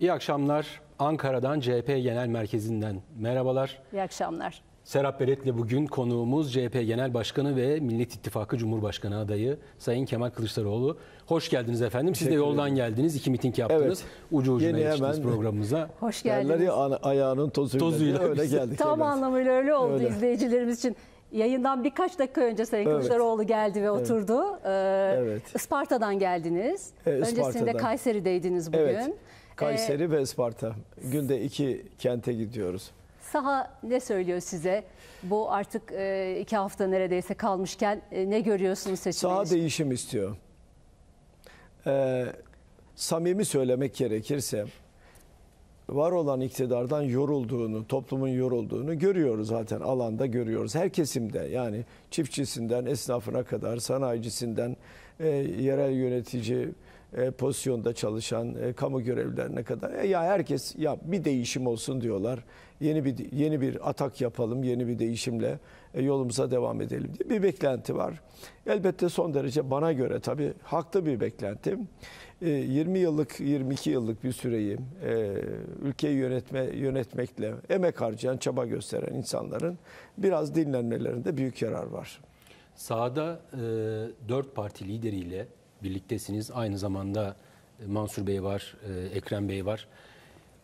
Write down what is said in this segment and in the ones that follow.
İyi akşamlar. Ankara'dan CHP Genel Merkezi'nden merhabalar. İyi akşamlar. Serap Beret'le bugün konuğumuz CHP Genel Başkanı ve Millet İttifakı Cumhurbaşkanı adayı Sayın Kemal Kılıçdaroğlu. Hoş geldiniz efendim. Siz de yoldan geldiniz. iki miting yaptınız. Evet. Ucu ucuna Yeni yetiştiniz programımıza. Hoş geldiniz. ya ayağının tozuyla, Tozuyla öyle geldik. Tam evet. anlamıyla öyle oldu Öyle. izleyicilerimiz için. Yayından birkaç dakika önce Sayın Evet. Kılıçdaroğlu geldi ve oturdu. Ee, Evet. Isparta'dan geldiniz. E, Öncesinde Isparta'dan. Kayseri'deydiniz bugün. Evet. Ee, Kayseri ve Isparta. Günde iki kente gidiyoruz. saha ne söylüyor size? Bu artık e, iki hafta neredeyse kalmışken e, ne görüyorsunuz seçimde? Saha değişim istiyor. Ee, samimi söylemek gerekirse var olan iktidardan yorulduğunu, toplumun yorulduğunu görüyoruz zaten alanda görüyoruz. Her kesimde yani çiftçisinden esnafına kadar, sanayicisinden e, yerel yönetici e, pozisyonda çalışan e, kamu görevlilerine kadar e, ya herkes ya bir değişim olsun diyorlar. Yeni bir yeni bir atak yapalım, yeni bir değişimle e, yolumuza devam edelim diye bir beklenti var. Elbette son derece bana göre tabii haklı bir beklenti. E, 20 yıllık, 22 yıllık bir süreyi ülkeyi yönetme yönetmekle emek harcayan, çaba gösteren insanların biraz dinlenmelerinde büyük yarar var. Sahada e, dört parti lideriyle birliktesiniz. Aynı zamanda e, Mansur Bey var, e, Ekrem Bey var.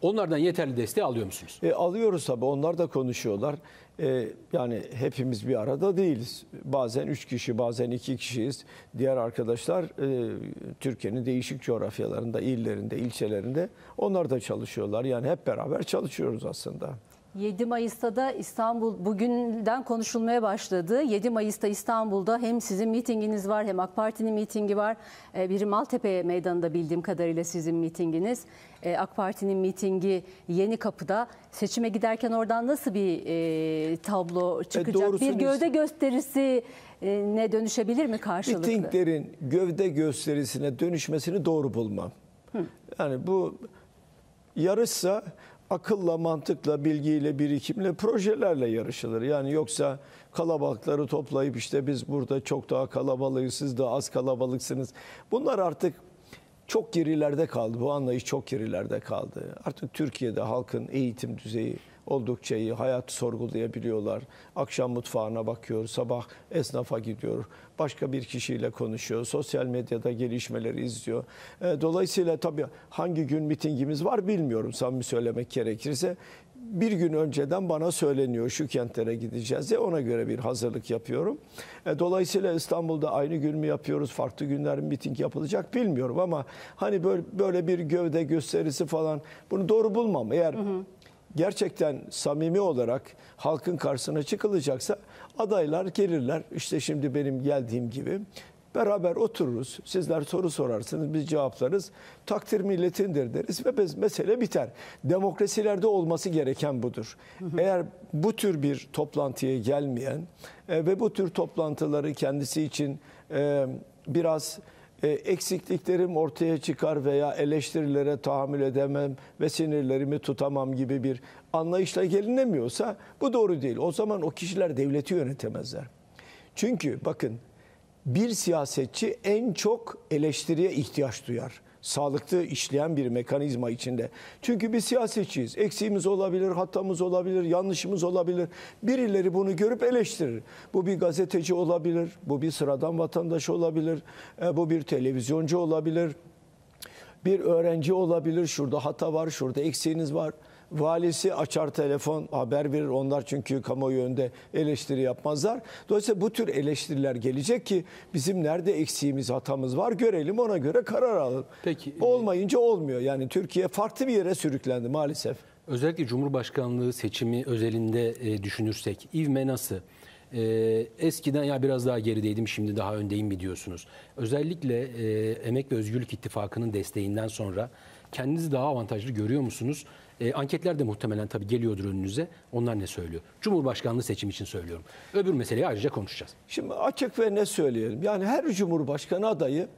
Onlardan yeterli desteği alıyor musunuz? E, alıyoruz tabii onlar da konuşuyorlar. E, yani hepimiz bir arada değiliz. Bazen üç kişi bazen iki kişiyiz. Diğer arkadaşlar e, Türkiye'nin değişik coğrafyalarında, illerinde, ilçelerinde onlar da çalışıyorlar. Yani hep beraber çalışıyoruz aslında. 7 Mayıs'ta da İstanbul bugünden konuşulmaya başladı. 7 Mayıs'ta İstanbul'da hem sizin mitinginiz var hem AK Parti'nin mitingi var. Ee, Biri Maltepe Meydanı'nda bildiğim kadarıyla sizin mitinginiz. Ee, AK Parti'nin mitingi Yeni Kapı'da. Seçime giderken oradan nasıl bir e, tablo çıkacak? doğrusunu bir gövde gösterisi e, ne dönüşebilir mi karşılıklı? Mitinglerin gövde gösterisine dönüşmesini doğru bulmam. Yani bu yarışsa akılla, mantıkla, bilgiyle, birikimle, projelerle yarışılır. Yani yoksa kalabalıkları toplayıp işte biz burada çok daha kalabalığız, siz de az kalabalıksınız. Bunlar artık çok gerilerde kaldı. Bu anlayış çok gerilerde kaldı. Artık Türkiye'de halkın eğitim düzeyi oldukça iyi. Hayatı sorgulayabiliyorlar. Akşam mutfağına bakıyor, sabah esnafa gidiyor. Başka bir kişiyle konuşuyor. Sosyal medyada gelişmeleri izliyor. E, Dolayısıyla tabii hangi gün mitingimiz var bilmiyorum samimi söylemek gerekirse. Bir gün önceden bana söyleniyor şu kentlere gideceğiz diye ona göre bir hazırlık yapıyorum. E, Dolayısıyla İstanbul'da aynı gün mü yapıyoruz, farklı günler mi miting yapılacak bilmiyorum ama hani böyle, böyle bir gövde gösterisi falan bunu doğru bulmam. Eğer gerçekten samimi olarak halkın karşısına çıkılacaksa adaylar gelirler. İşte şimdi benim geldiğim gibi beraber otururuz. Sizler soru sorarsınız, biz cevaplarız. Takdir milletindir deriz ve biz, mesele biter. Demokrasilerde olması gereken budur. Eğer bu tür bir toplantıya gelmeyen e, ve bu tür toplantıları kendisi için e, biraz e, eksikliklerim ortaya çıkar veya eleştirilere tahammül edemem ve sinirlerimi tutamam gibi bir anlayışla gelinemiyorsa bu doğru değil. O zaman o kişiler devleti yönetemezler. Çünkü bakın bir siyasetçi en çok eleştiriye ihtiyaç duyar. Sağlıklı işleyen bir mekanizma içinde. Çünkü biz siyasetçiyiz. Eksiğimiz olabilir, hatamız olabilir, yanlışımız olabilir. Birileri bunu görüp eleştirir. Bu bir gazeteci olabilir, bu bir sıradan vatandaş olabilir, e, bu bir televizyoncu olabilir, bir öğrenci olabilir. Şurada hata var, şurada eksiğiniz var. Valisi açar telefon haber verir. Onlar çünkü kamuoyu önünde eleştiri yapmazlar. Dolayısıyla bu tür eleştiriler gelecek ki bizim nerede eksiğimiz, hatamız var görelim ona göre karar alalım. Peki, Olmayınca olmuyor. Yani Türkiye farklı bir yere sürüklendi maalesef. Özellikle Cumhurbaşkanlığı seçimi özelinde e, düşünürsek ivme nasıl? E, eskiden ya biraz daha gerideydim şimdi daha öndeyim mi diyorsunuz? Özellikle e, Emek ve Özgürlük İttifakı'nın desteğinden sonra kendinizi daha avantajlı görüyor musunuz? E, anketler de muhtemelen tabii geliyordur önünüze. Onlar ne söylüyor? Cumhurbaşkanlığı seçimi için söylüyorum. Öbür meseleyi ayrıca konuşacağız. Şimdi açık ve ne söyleyelim. Yani her cumhurbaşkanı adayı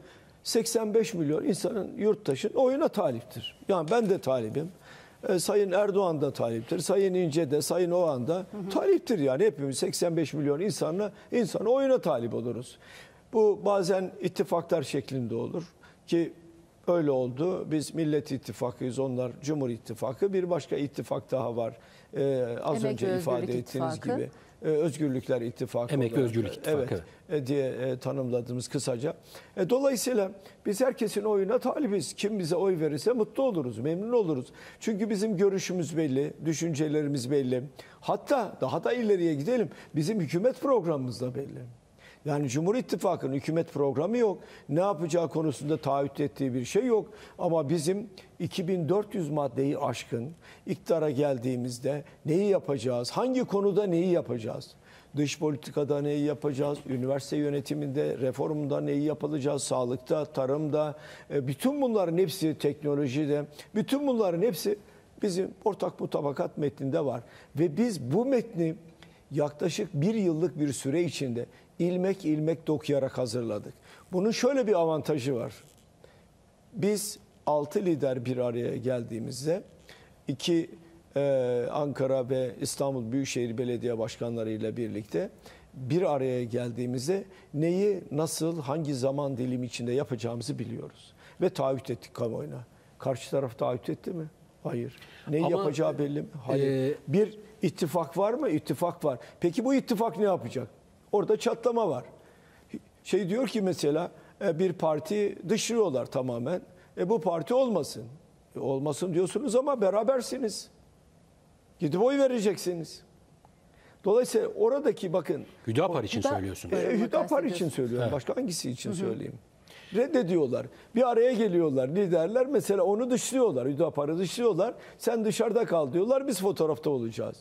85 milyon insanın yurttaşın oyuna taliptir. Yani ben de talibim. E, Sayın Erdoğan da taliptir. Sayın İnce de, Sayın Oğan da taliptir yani. Hepimiz 85 milyon insanla insana oyuna talip oluruz. Bu bazen ittifaklar şeklinde olur ki Öyle oldu. Biz Millet İttifakı'yız, onlar Cumhur İttifakı. Bir başka ittifak daha var. Ee, az Emek önce ifade ettiğiniz İttifakı. gibi. e, Özgürlükler İttifakı Emek ve olarak, Özgürlük İttifakı, Evet, e, diye e, tanımladığımız kısaca. E, dolayısıyla biz herkesin oyuna talibiz. Kim bize oy verirse mutlu oluruz, memnun oluruz. Çünkü bizim görüşümüz belli, düşüncelerimiz belli. Hatta daha da ileriye gidelim. Bizim hükümet programımız da belli. Yani Cumhur İttifakı'nın hükümet programı yok. Ne yapacağı konusunda taahhüt ettiği bir şey yok. Ama bizim 2400 maddeyi aşkın iktidara geldiğimizde neyi yapacağız? Hangi konuda neyi yapacağız? Dış politikada neyi yapacağız? Üniversite yönetiminde, reformda neyi yapılacağız? Sağlıkta, tarımda, e, bütün bunların hepsi teknolojide, bütün bunların hepsi bizim ortak mutabakat metninde var. Ve biz bu metni yaklaşık bir yıllık bir süre içinde ilmek ilmek dokuyarak hazırladık. Bunun şöyle bir avantajı var. Biz altı lider bir araya geldiğimizde iki e, Ankara ve İstanbul Büyükşehir Belediye Başkanları ile birlikte bir araya geldiğimizde neyi nasıl hangi zaman dilimi içinde yapacağımızı biliyoruz. Ve taahhüt ettik kamuoyuna. Karşı taraf taahhüt etti mi? Hayır. Neyi Ama, yapacağı belli mi? Hayır. e, bir ittifak var mı? İttifak var. Peki bu ittifak ne yapacak? Orada çatlama var. Şey diyor ki mesela e, bir parti dışlıyorlar tamamen. E bu parti olmasın. E, olmasın diyorsunuz ama berabersiniz. Gidip oy vereceksiniz. Dolayısıyla oradaki bakın Hüdapar için Hüda- söylüyorsunuz. Evet. e, Hüdapar için söylüyorum. Başka hangisi için söyleyeyim? Reddediyorlar. Bir araya geliyorlar liderler. Mesela onu dışlıyorlar. Hüdapar'ı dışlıyorlar. Sen dışarıda kal diyorlar. Biz fotoğrafta olacağız.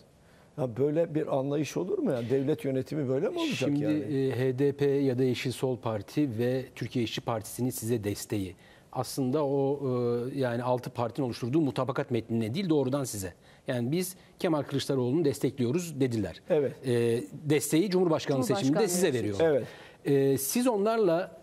Ya böyle bir anlayış olur mu ya? Devlet yönetimi böyle mi olacak Şimdi yani? e, HDP ya da Yeşil Sol Parti ve Türkiye İşçi Partisi'nin size desteği aslında o e, yani altı partinin oluşturduğu mutabakat metnine değil doğrudan size. Yani biz Kemal Kılıçdaroğlu'nu destekliyoruz dediler. Evet. E, desteği Cumhurbaşkanlığı seçiminde Cumhurbaşkanlığı size seçimi. veriyorlar. Evet. E, siz onlarla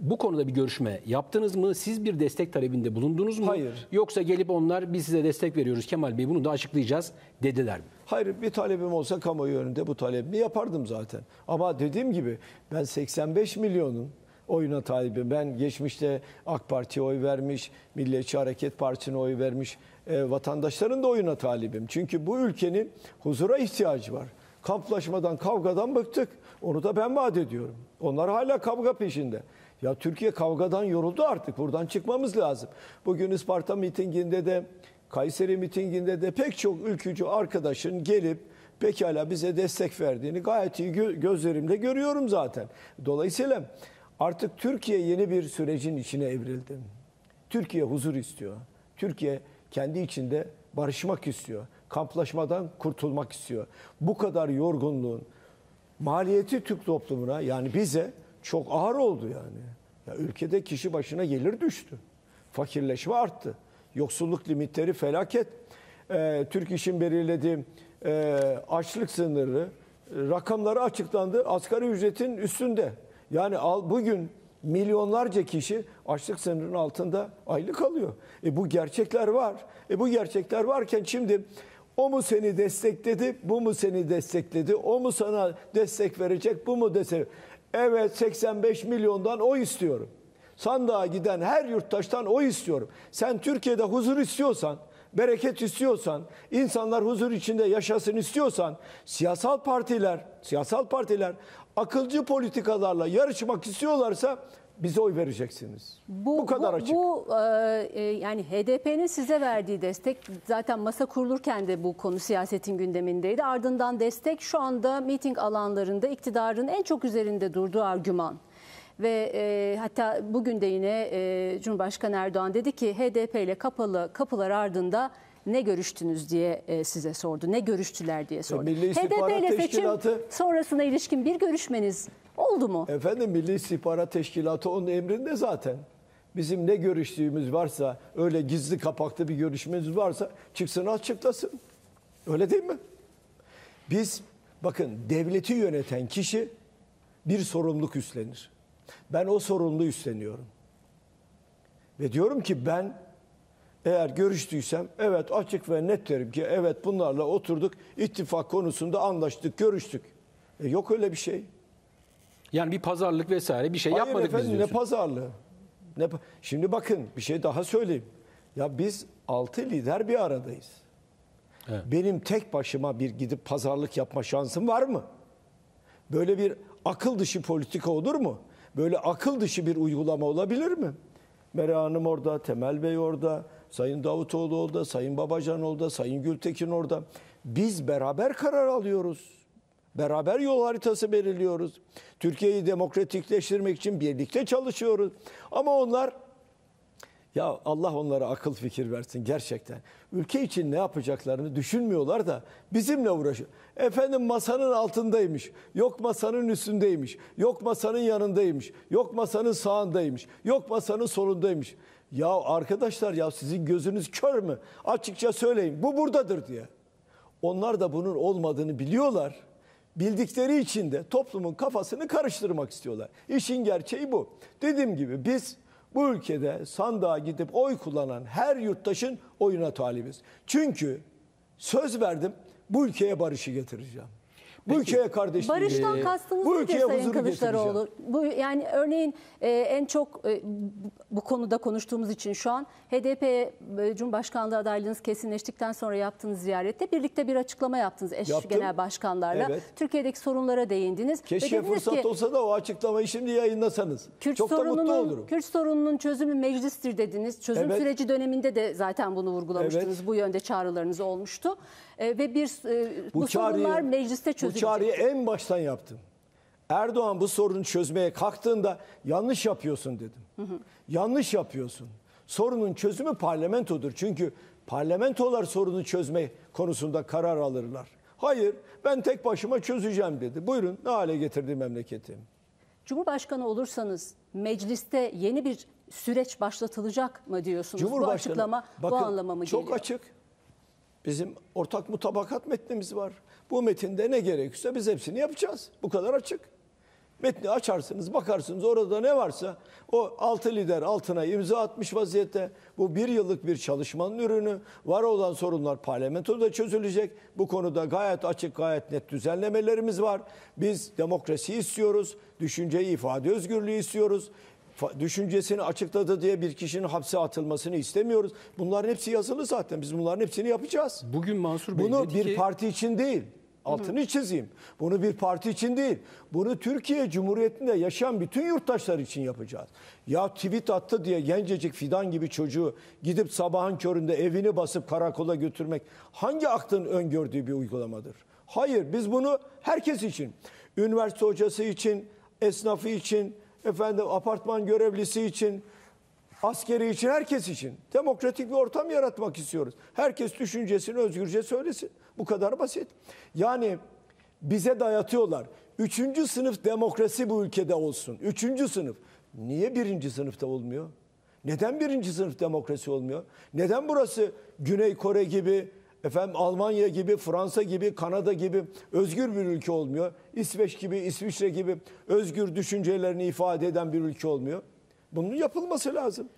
bu konuda bir görüşme yaptınız mı? Siz bir destek talebinde bulundunuz mu? Hayır. Yoksa gelip onlar biz size destek veriyoruz Kemal Bey bunu da açıklayacağız dediler mi? Hayır bir talebim olsa kamuoyu önünde bu talebimi yapardım zaten. Ama dediğim gibi ben 85 milyonun oyuna talibim. Ben geçmişte AK Parti'ye oy vermiş, Milliyetçi Hareket Partisi'ne oy vermiş e, vatandaşların da oyuna talibim. Çünkü bu ülkenin huzura ihtiyacı var. Kamplaşmadan, kavgadan bıktık. Onu da ben vaat ediyorum. Onlar hala kavga peşinde. Ya Türkiye kavgadan yoruldu artık. Buradan çıkmamız lazım. Bugün Isparta mitinginde de Kayseri mitinginde de pek çok ülkücü arkadaşın gelip pekala bize destek verdiğini gayet iyi gö- gözlerimle görüyorum zaten. Dolayısıyla artık Türkiye yeni bir sürecin içine evrildi. Türkiye huzur istiyor. Türkiye kendi içinde barışmak istiyor. Kamplaşmadan kurtulmak istiyor. Bu kadar yorgunluğun maliyeti Türk toplumuna yani bize çok ağır oldu yani. Ya ülkede kişi başına gelir düştü. Fakirleşme arttı. Yoksulluk limitleri felaket. Ee, Türk İş'in belirlediği e, açlık sınırı e, rakamları açıklandı. Asgari ücretin üstünde. Yani al, bugün milyonlarca kişi açlık sınırının altında aylık alıyor. E bu gerçekler var. E bu gerçekler varken şimdi o mu seni destekledi, bu mu seni destekledi, o mu sana destek verecek, bu mu destek Evet 85 milyondan o istiyorum. Sandığa giden her yurttaştan o istiyorum. Sen Türkiye'de huzur istiyorsan, bereket istiyorsan, insanlar huzur içinde yaşasın istiyorsan, siyasal partiler, siyasal partiler akılcı politikalarla yarışmak istiyorlarsa bize oy vereceksiniz. Bu, kadar açık. Bu e, e, yani HDP'nin size verdiği destek zaten masa kurulurken de bu konu siyasetin gündemindeydi. Ardından destek şu anda miting alanlarında iktidarın en çok üzerinde durduğu argüman. Ve e, hatta bugün de yine e, Cumhurbaşkanı Erdoğan dedi ki HDP ile kapalı kapılar ardında ne görüştünüz diye e, size sordu. Ne görüştüler diye sordu. Milli İstihbarat HDP ile seçim Teşkilatı- sonrasına ilişkin bir görüşmeniz oldu mu? Efendim Milli İstihbarat Teşkilatı onun emrinde zaten. Bizim ne görüştüğümüz varsa, öyle gizli kapaklı bir görüşmemiz varsa çıksın açıklasın. Öyle değil mi? Biz bakın devleti yöneten kişi bir sorumluluk üstlenir. Ben o sorumluluğu üstleniyorum. Ve diyorum ki ben eğer görüştüysem evet açık ve net derim ki evet bunlarla oturduk ittifak konusunda anlaştık, görüştük. E yok öyle bir şey. Yani bir pazarlık vesaire bir şey Hayır yapmadık efendim biz ne diyorsunuz. pazarlığı. Ne, şimdi bakın bir şey daha söyleyeyim. Ya biz altı lider bir aradayız. Evet. Benim tek başıma bir gidip pazarlık yapma şansım var mı? Böyle bir akıl dışı politika olur mu? Böyle akıl dışı bir uygulama olabilir mi? Meral Hanım orada, Temel Bey orada, Sayın Davutoğlu orada, Sayın Babacan orada, Sayın Gültekin orada. Biz beraber karar alıyoruz. Beraber yol haritası belirliyoruz. Türkiye'yi demokratikleştirmek için birlikte çalışıyoruz. Ama onlar ya Allah onlara akıl fikir versin gerçekten. Ülke için ne yapacaklarını düşünmüyorlar da bizimle uğraşıyor. Efendim masanın altındaymış. Yok masanın üstündeymiş. Yok masanın yanındaymış. Yok masanın sağındaymış. Yok masanın solundaymış. Ya arkadaşlar ya sizin gözünüz kör mü? Açıkça söyleyin. Bu buradadır diye. Onlar da bunun olmadığını biliyorlar. Bildikleri için de toplumun kafasını karıştırmak istiyorlar. İşin gerçeği bu. Dediğim gibi biz bu ülkede sandığa gidip oy kullanan her yurttaşın oyuna talibiz. Çünkü söz verdim bu ülkeye barışı getireceğim. Bu ülkeye kardeşliği Barıştan getireceğim. kastınız Bu nedir Sayın Kılıçdaroğlu? Bu yani örneğin e, en çok e, bu- konuda konuştuğumuz için şu an HDP e, Cumhurbaşkanlığı adaylığınız kesinleştikten sonra yaptığınız ziyarette birlikte bir açıklama yaptınız eş Yaptım. genel başkanlarla. Evet. Türkiye'deki sorunlara değindiniz. Keşke fırsat ki, olsa da o açıklamayı şimdi yayınlasanız. Kürt Çok da mutlu olurum. Kürt sorununun çözümü meclistir dediniz. Çözüm Evet. süreci döneminde de zaten bunu vurgulamıştınız. Evet. Bu yönde çağrılarınız olmuştu. E, ve bir e, bu, çağrıyı- sorunlar mecliste Bu çözülecek. çağrıyı en baştan yaptım. Erdoğan bu sorunu çözmeye kalktığında yanlış yapıyorsun dedim. Yanlış yapıyorsun. Sorunun çözümü parlamentodur. Çünkü parlamentolar sorunu çözme konusunda karar alırlar. Hayır ben tek başıma çözeceğim dedi. Buyurun ne hale getirdi memleketi. Cumhurbaşkanı olursanız mecliste yeni bir süreç başlatılacak mı diyorsunuz? bu açıklama bu bakın, anlama mı çok geliyor? açık. Bizim ortak mutabakat metnimiz var. Bu metinde ne gerekiyorsa biz hepsini yapacağız. Bu kadar açık. Metni açarsınız, bakarsınız orada ne varsa o altı lider altına imza atmış vaziyette. Bu bir yıllık bir çalışmanın ürünü. Var olan sorunlar parlamentoda çözülecek. Bu konuda gayet açık, gayet net düzenlemelerimiz var. Biz demokrasi istiyoruz, düşünceyi ifade özgürlüğü istiyoruz. Düşüncesini açıkladı diye bir kişinin hapse atılmasını istemiyoruz. Bunların hepsi yazılı zaten. Biz bunların hepsini yapacağız. Bugün Mansur Bey Bunu bir ki parti için değil. Altını çizeyim. Bunu bir parti için değil. Bunu Türkiye Cumhuriyeti'nde yaşayan bütün yurttaşlar için yapacağız. Ya tweet attı diye gencecik fidan gibi çocuğu gidip sabahın köründe evini basıp karakola götürmek hangi aklın öngördüğü bir uygulamadır? Hayır biz bunu herkes için, üniversite hocası için, esnafı için, efendim apartman görevlisi için, askeri için, herkes için demokratik bir ortam yaratmak istiyoruz. Herkes düşüncesini özgürce söylesin. Bu kadar basit. Yani bize dayatıyorlar. Üçüncü sınıf demokrasi bu ülkede olsun. Üçüncü sınıf. Niye birinci sınıfta olmuyor? Neden birinci sınıf demokrasi olmuyor? Neden burası Güney Kore gibi, efendim Almanya gibi, Fransa gibi, Kanada gibi özgür bir ülke olmuyor? İsveç gibi, İsviçre gibi özgür düşüncelerini ifade eden bir ülke olmuyor? Bunun yapılması lazım.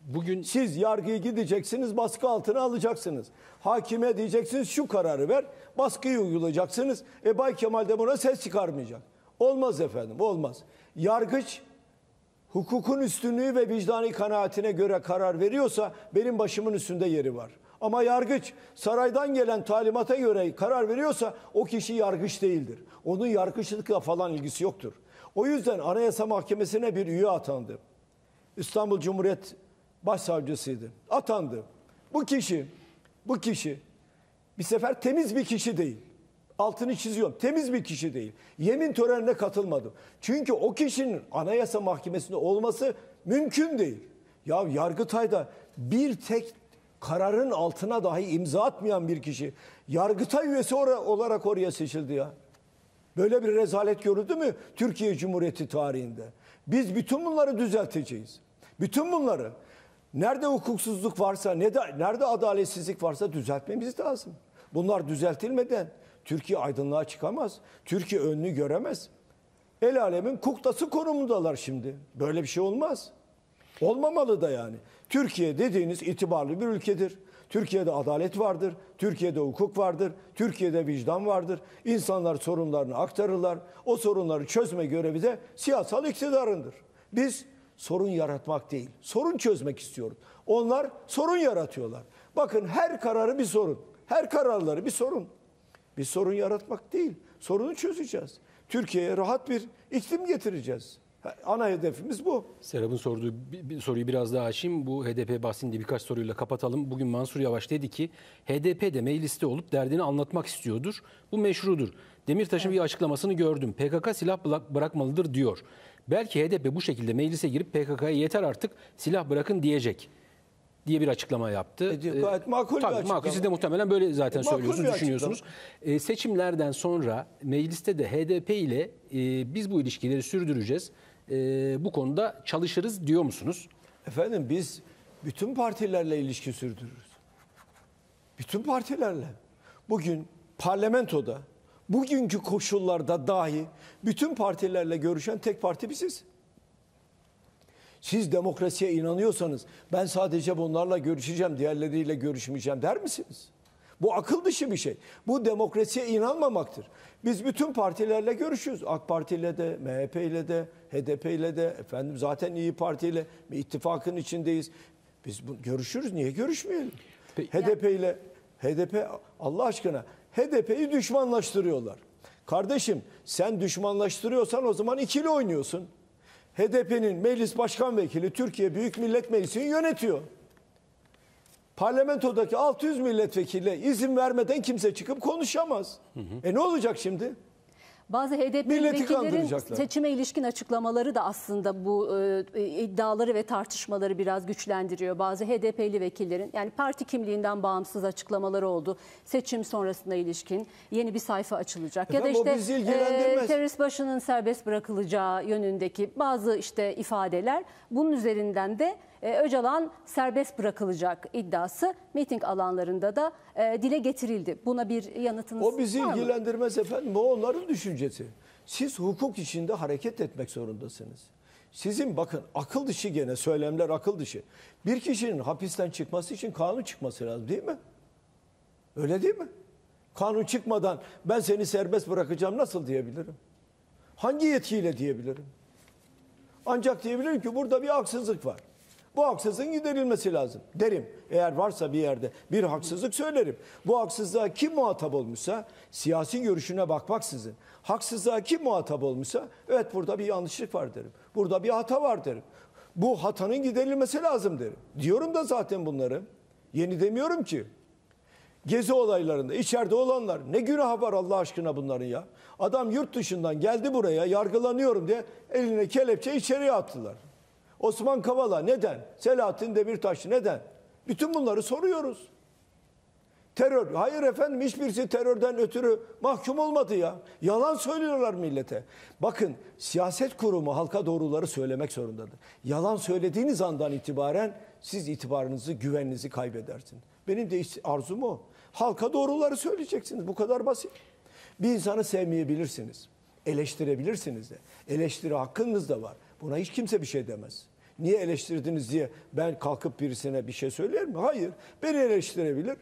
bugün Siz yargıyı gideceksiniz, baskı altına alacaksınız. Hakime diyeceksiniz şu kararı ver, baskıyı uygulayacaksınız. E Bay Kemal de buna ses çıkarmayacak. Olmaz efendim, olmaz. Yargıç hukukun üstünlüğü ve vicdani kanaatine göre karar veriyorsa benim başımın üstünde yeri var. Ama yargıç saraydan gelen talimata göre karar veriyorsa o kişi yargıç değildir. Onun yargıçlıkla falan ilgisi yoktur. O yüzden Anayasa Mahkemesi'ne bir üye atandı. İstanbul Cumhuriyet Başsavcısıydı. Atandı. Bu kişi, bu kişi bir sefer temiz bir kişi değil. Altını çiziyorum. Temiz bir kişi değil. Yemin törenine katılmadım. Çünkü o kişinin Anayasa Mahkemesi'nde olması mümkün değil. Ya Yargıtay'da bir tek kararın altına dahi imza atmayan bir kişi Yargıtay üyesi olarak oraya seçildi ya. Böyle bir rezalet görüldü mü Türkiye Cumhuriyeti tarihinde? Biz bütün bunları düzelteceğiz. Bütün bunları nerede hukuksuzluk varsa, ne de, nerede adaletsizlik varsa düzeltmemiz lazım. Bunlar düzeltilmeden Türkiye aydınlığa çıkamaz. Türkiye önünü göremez. El alemin kuklası konumundalar şimdi. Böyle bir şey olmaz. Olmamalı da yani. Türkiye dediğiniz itibarlı bir ülkedir. Türkiye'de adalet vardır, Türkiye'de hukuk vardır, Türkiye'de vicdan vardır. İnsanlar sorunlarını aktarırlar. O sorunları çözme görevi de siyasal iktidarındır. Biz sorun yaratmak değil. Sorun çözmek istiyoruz. Onlar sorun yaratıyorlar. Bakın her kararı bir sorun. Her kararları bir sorun. Bir sorun yaratmak değil. Sorunu çözeceğiz. Türkiye'ye rahat bir iklim getireceğiz. Ana hedefimiz bu. Serap'ın sorduğu bir, bir soruyu biraz daha açayım. Bu HDP bahsini birkaç soruyla kapatalım. Bugün Mansur Yavaş dedi ki HDP de mecliste olup derdini anlatmak istiyordur. Bu meşrudur. Demirtaş'ın bir açıklamasını gördüm. PKK silah bırak- bırakmalıdır diyor. Belki HDP bu şekilde meclise girip PKK'ya yeter artık silah bırakın diyecek diye bir açıklama yaptı. E, gayet makul bir tabii, açıklama. Makul. Siz de muhtemelen böyle zaten E, söylüyorsunuz, bir düşünüyorsunuz. E, seçimlerden sonra mecliste de HDP ile e, biz bu ilişkileri sürdüreceğiz. E, bu konuda çalışırız diyor musunuz? Efendim biz bütün partilerle ilişki sürdürürüz. Bütün partilerle. Bugün parlamentoda, bugünkü koşullarda dahi bütün partilerle görüşen tek parti biziz. Siz demokrasiye inanıyorsanız ben sadece bunlarla görüşeceğim, diğerleriyle görüşmeyeceğim der misiniz? Bu akıl dışı bir şey. Bu demokrasiye inanmamaktır. Biz bütün partilerle görüşüyoruz. AK Parti ile de, MHP ile de, HDP ile de, efendim zaten İyi Parti ile bir ittifakın içindeyiz. Biz bu, görüşürüz. Niye görüşmeyelim? Peki. HDP ile HDP Allah aşkına HDP'yi düşmanlaştırıyorlar. Kardeşim sen düşmanlaştırıyorsan o zaman ikili oynuyorsun. HDP'nin meclis başkan vekili Türkiye Büyük Millet Meclisi'ni yönetiyor. Parlamentodaki 600 milletvekiline izin vermeden kimse çıkıp konuşamaz. E ne olacak şimdi? Bazı HDP kandıracaklar. seçime ilişkin açıklamaları da aslında bu e, iddiaları ve tartışmaları biraz güçlendiriyor. Bazı HDP'li vekillerin yani parti kimliğinden bağımsız açıklamaları oldu. Seçim sonrasına ilişkin yeni bir sayfa açılacak. ya da Efendim, işte ilgilendirmez. terörist başının serbest bırakılacağı yönündeki bazı işte ifadeler bunun üzerinden de e, Öcalan serbest bırakılacak iddiası miting alanlarında da e, dile getirildi. Buna bir yanıtınız O bizi var mı? ilgilendirmez efendim. O onların düşüncesi. Siz hukuk içinde hareket etmek zorundasınız. Sizin bakın akıl dışı gene söylemler akıl dışı. Bir kişinin hapisten çıkması için kanun çıkması lazım değil mi? Öyle değil mi? Kanun çıkmadan ben seni serbest bırakacağım nasıl diyebilirim? Hangi yetkiyle diyebilirim? Ancak diyebilirim ki burada bir haksızlık var. Bu haksızlığın giderilmesi lazım derim. Eğer varsa bir yerde bir haksızlık söylerim. Bu haksızlığa kim muhatap olmuşsa siyasi görüşüne bakmaksızın. Haksızlığa kim muhatap olmuşsa evet burada bir yanlışlık var derim. Burada bir hata var derim. Bu hatanın giderilmesi lazım derim. Diyorum da zaten bunları. Yeni demiyorum ki. Gezi olaylarında içeride olanlar ne günah var Allah aşkına bunların ya. Adam yurt dışından geldi buraya yargılanıyorum diye eline kelepçe içeriye attılar. Osman Kavala neden? Selahattin Demirtaş neden? Bütün bunları soruyoruz. Terör. Hayır efendim hiçbirisi terörden ötürü mahkum olmadı ya. Yalan söylüyorlar millete. Bakın siyaset kurumu halka doğruları söylemek zorundadır. Yalan söylediğiniz andan itibaren siz itibarınızı, güveninizi kaybedersiniz. Benim de arzum o. Halka doğruları söyleyeceksiniz. Bu kadar basit. Bir insanı sevmeyebilirsiniz. Eleştirebilirsiniz de. Eleştiri hakkınız da var. Buna hiç kimse bir şey demez. Niye eleştirdiniz diye ben kalkıp birisine bir şey söyler mi? Hayır. Beni eleştirebilir.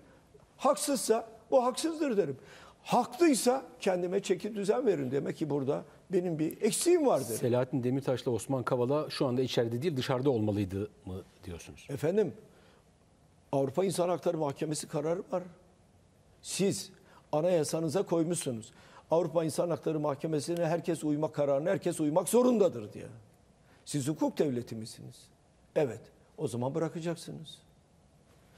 Haksızsa bu haksızdır derim. Haklıysa kendime çeki düzen verin. Demek ki burada benim bir eksiğim var derim. Selahattin Demirtaş'la Osman Kavala şu anda içeride değil dışarıda olmalıydı mı diyorsunuz? Efendim Avrupa İnsan Hakları Mahkemesi kararı var. Siz anayasanıza koymuşsunuz. Avrupa İnsan Hakları Mahkemesi'ne herkes uymak kararına herkes uymak zorundadır diye. Siz hukuk devleti misiniz? Evet. O zaman bırakacaksınız.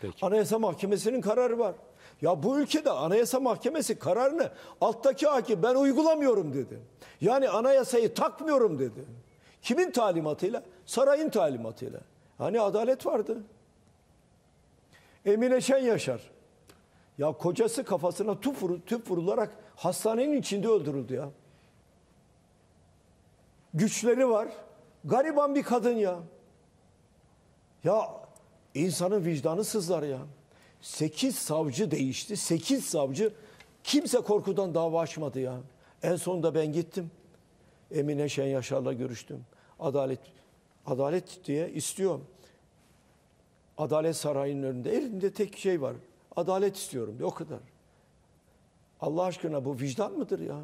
Peki. Anayasa Mahkemesi'nin kararı var. Ya bu ülkede Anayasa Mahkemesi kararını alttaki hakim ben uygulamıyorum dedi. Yani anayasayı takmıyorum dedi. Kimin talimatıyla? Sarayın talimatıyla. Hani adalet vardı. Emine Şen Yaşar. Ya kocası kafasına tüp, vuru- tüp vurularak hastanenin içinde öldürüldü ya. Güçleri var. Gariban bir kadın ya. Ya insanın vicdanı sızlar ya. Sekiz savcı değişti. Sekiz savcı kimse korkudan dava açmadı ya. En sonunda ben gittim. Emine Şen Yaşar'la görüştüm. Adalet adalet diye istiyorum. Adalet Sarayı'nın önünde elinde tek şey var. Adalet istiyorum diye o kadar. Allah aşkına bu vicdan mıdır ya?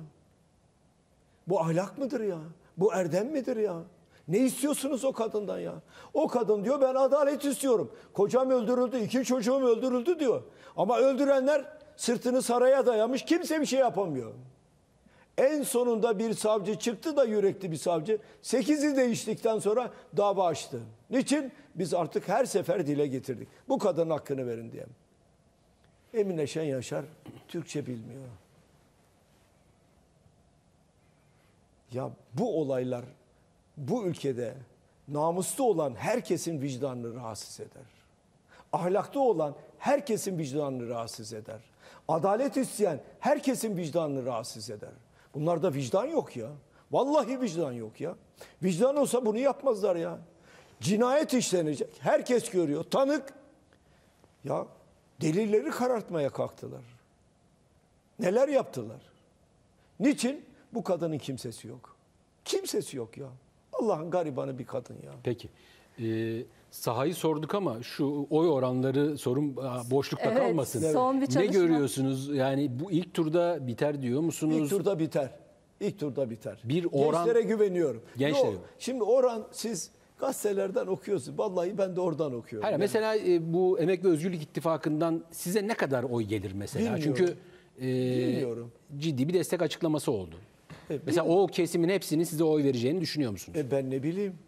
Bu ahlak mıdır ya? Bu erdem midir ya? Ne istiyorsunuz o kadından ya? O kadın diyor ben adalet istiyorum. Kocam öldürüldü, iki çocuğum öldürüldü diyor. Ama öldürenler sırtını saraya dayamış kimse bir şey yapamıyor. En sonunda bir savcı çıktı da yürekli bir savcı. Sekizi değiştikten sonra dava açtı. Niçin? Biz artık her sefer dile getirdik. Bu kadının hakkını verin diye. Emine Şen Yaşar Türkçe bilmiyor. Ya bu olaylar bu ülkede namuslu olan herkesin vicdanını rahatsız eder. Ahlaklı olan herkesin vicdanını rahatsız eder. Adalet isteyen herkesin vicdanını rahatsız eder. Bunlarda vicdan yok ya. Vallahi vicdan yok ya. Vicdan olsa bunu yapmazlar ya. Cinayet işlenecek. Herkes görüyor. Tanık. Ya delilleri karartmaya kalktılar. Neler yaptılar? Niçin? Bu kadının kimsesi yok. Kimsesi yok ya. Allah'ın garibanı bir kadın ya. Peki. Ee, sahayı sorduk ama şu oy oranları sorun boşlukta Evet, kalmasın. son bir ne çalışma. görüyorsunuz? Yani bu ilk turda biter diyor musunuz? İlk turda biter. İlk turda biter. Bir oran- Gençlere güveniyorum. Gençlere. Yok, Şimdi oran siz gazetelerden okuyorsunuz. Vallahi ben de oradan okuyorum. Hayır, Yani mesela e, bu Emek ve Özgürlük İttifakı'ndan size ne kadar oy gelir mesela? Bilmiyorum. Çünkü e, Bilmiyorum. ciddi bir destek açıklaması oldu. E, mesela o kesimin hepsinin size oy vereceğini düşünüyor musunuz? E ben ne bileyim.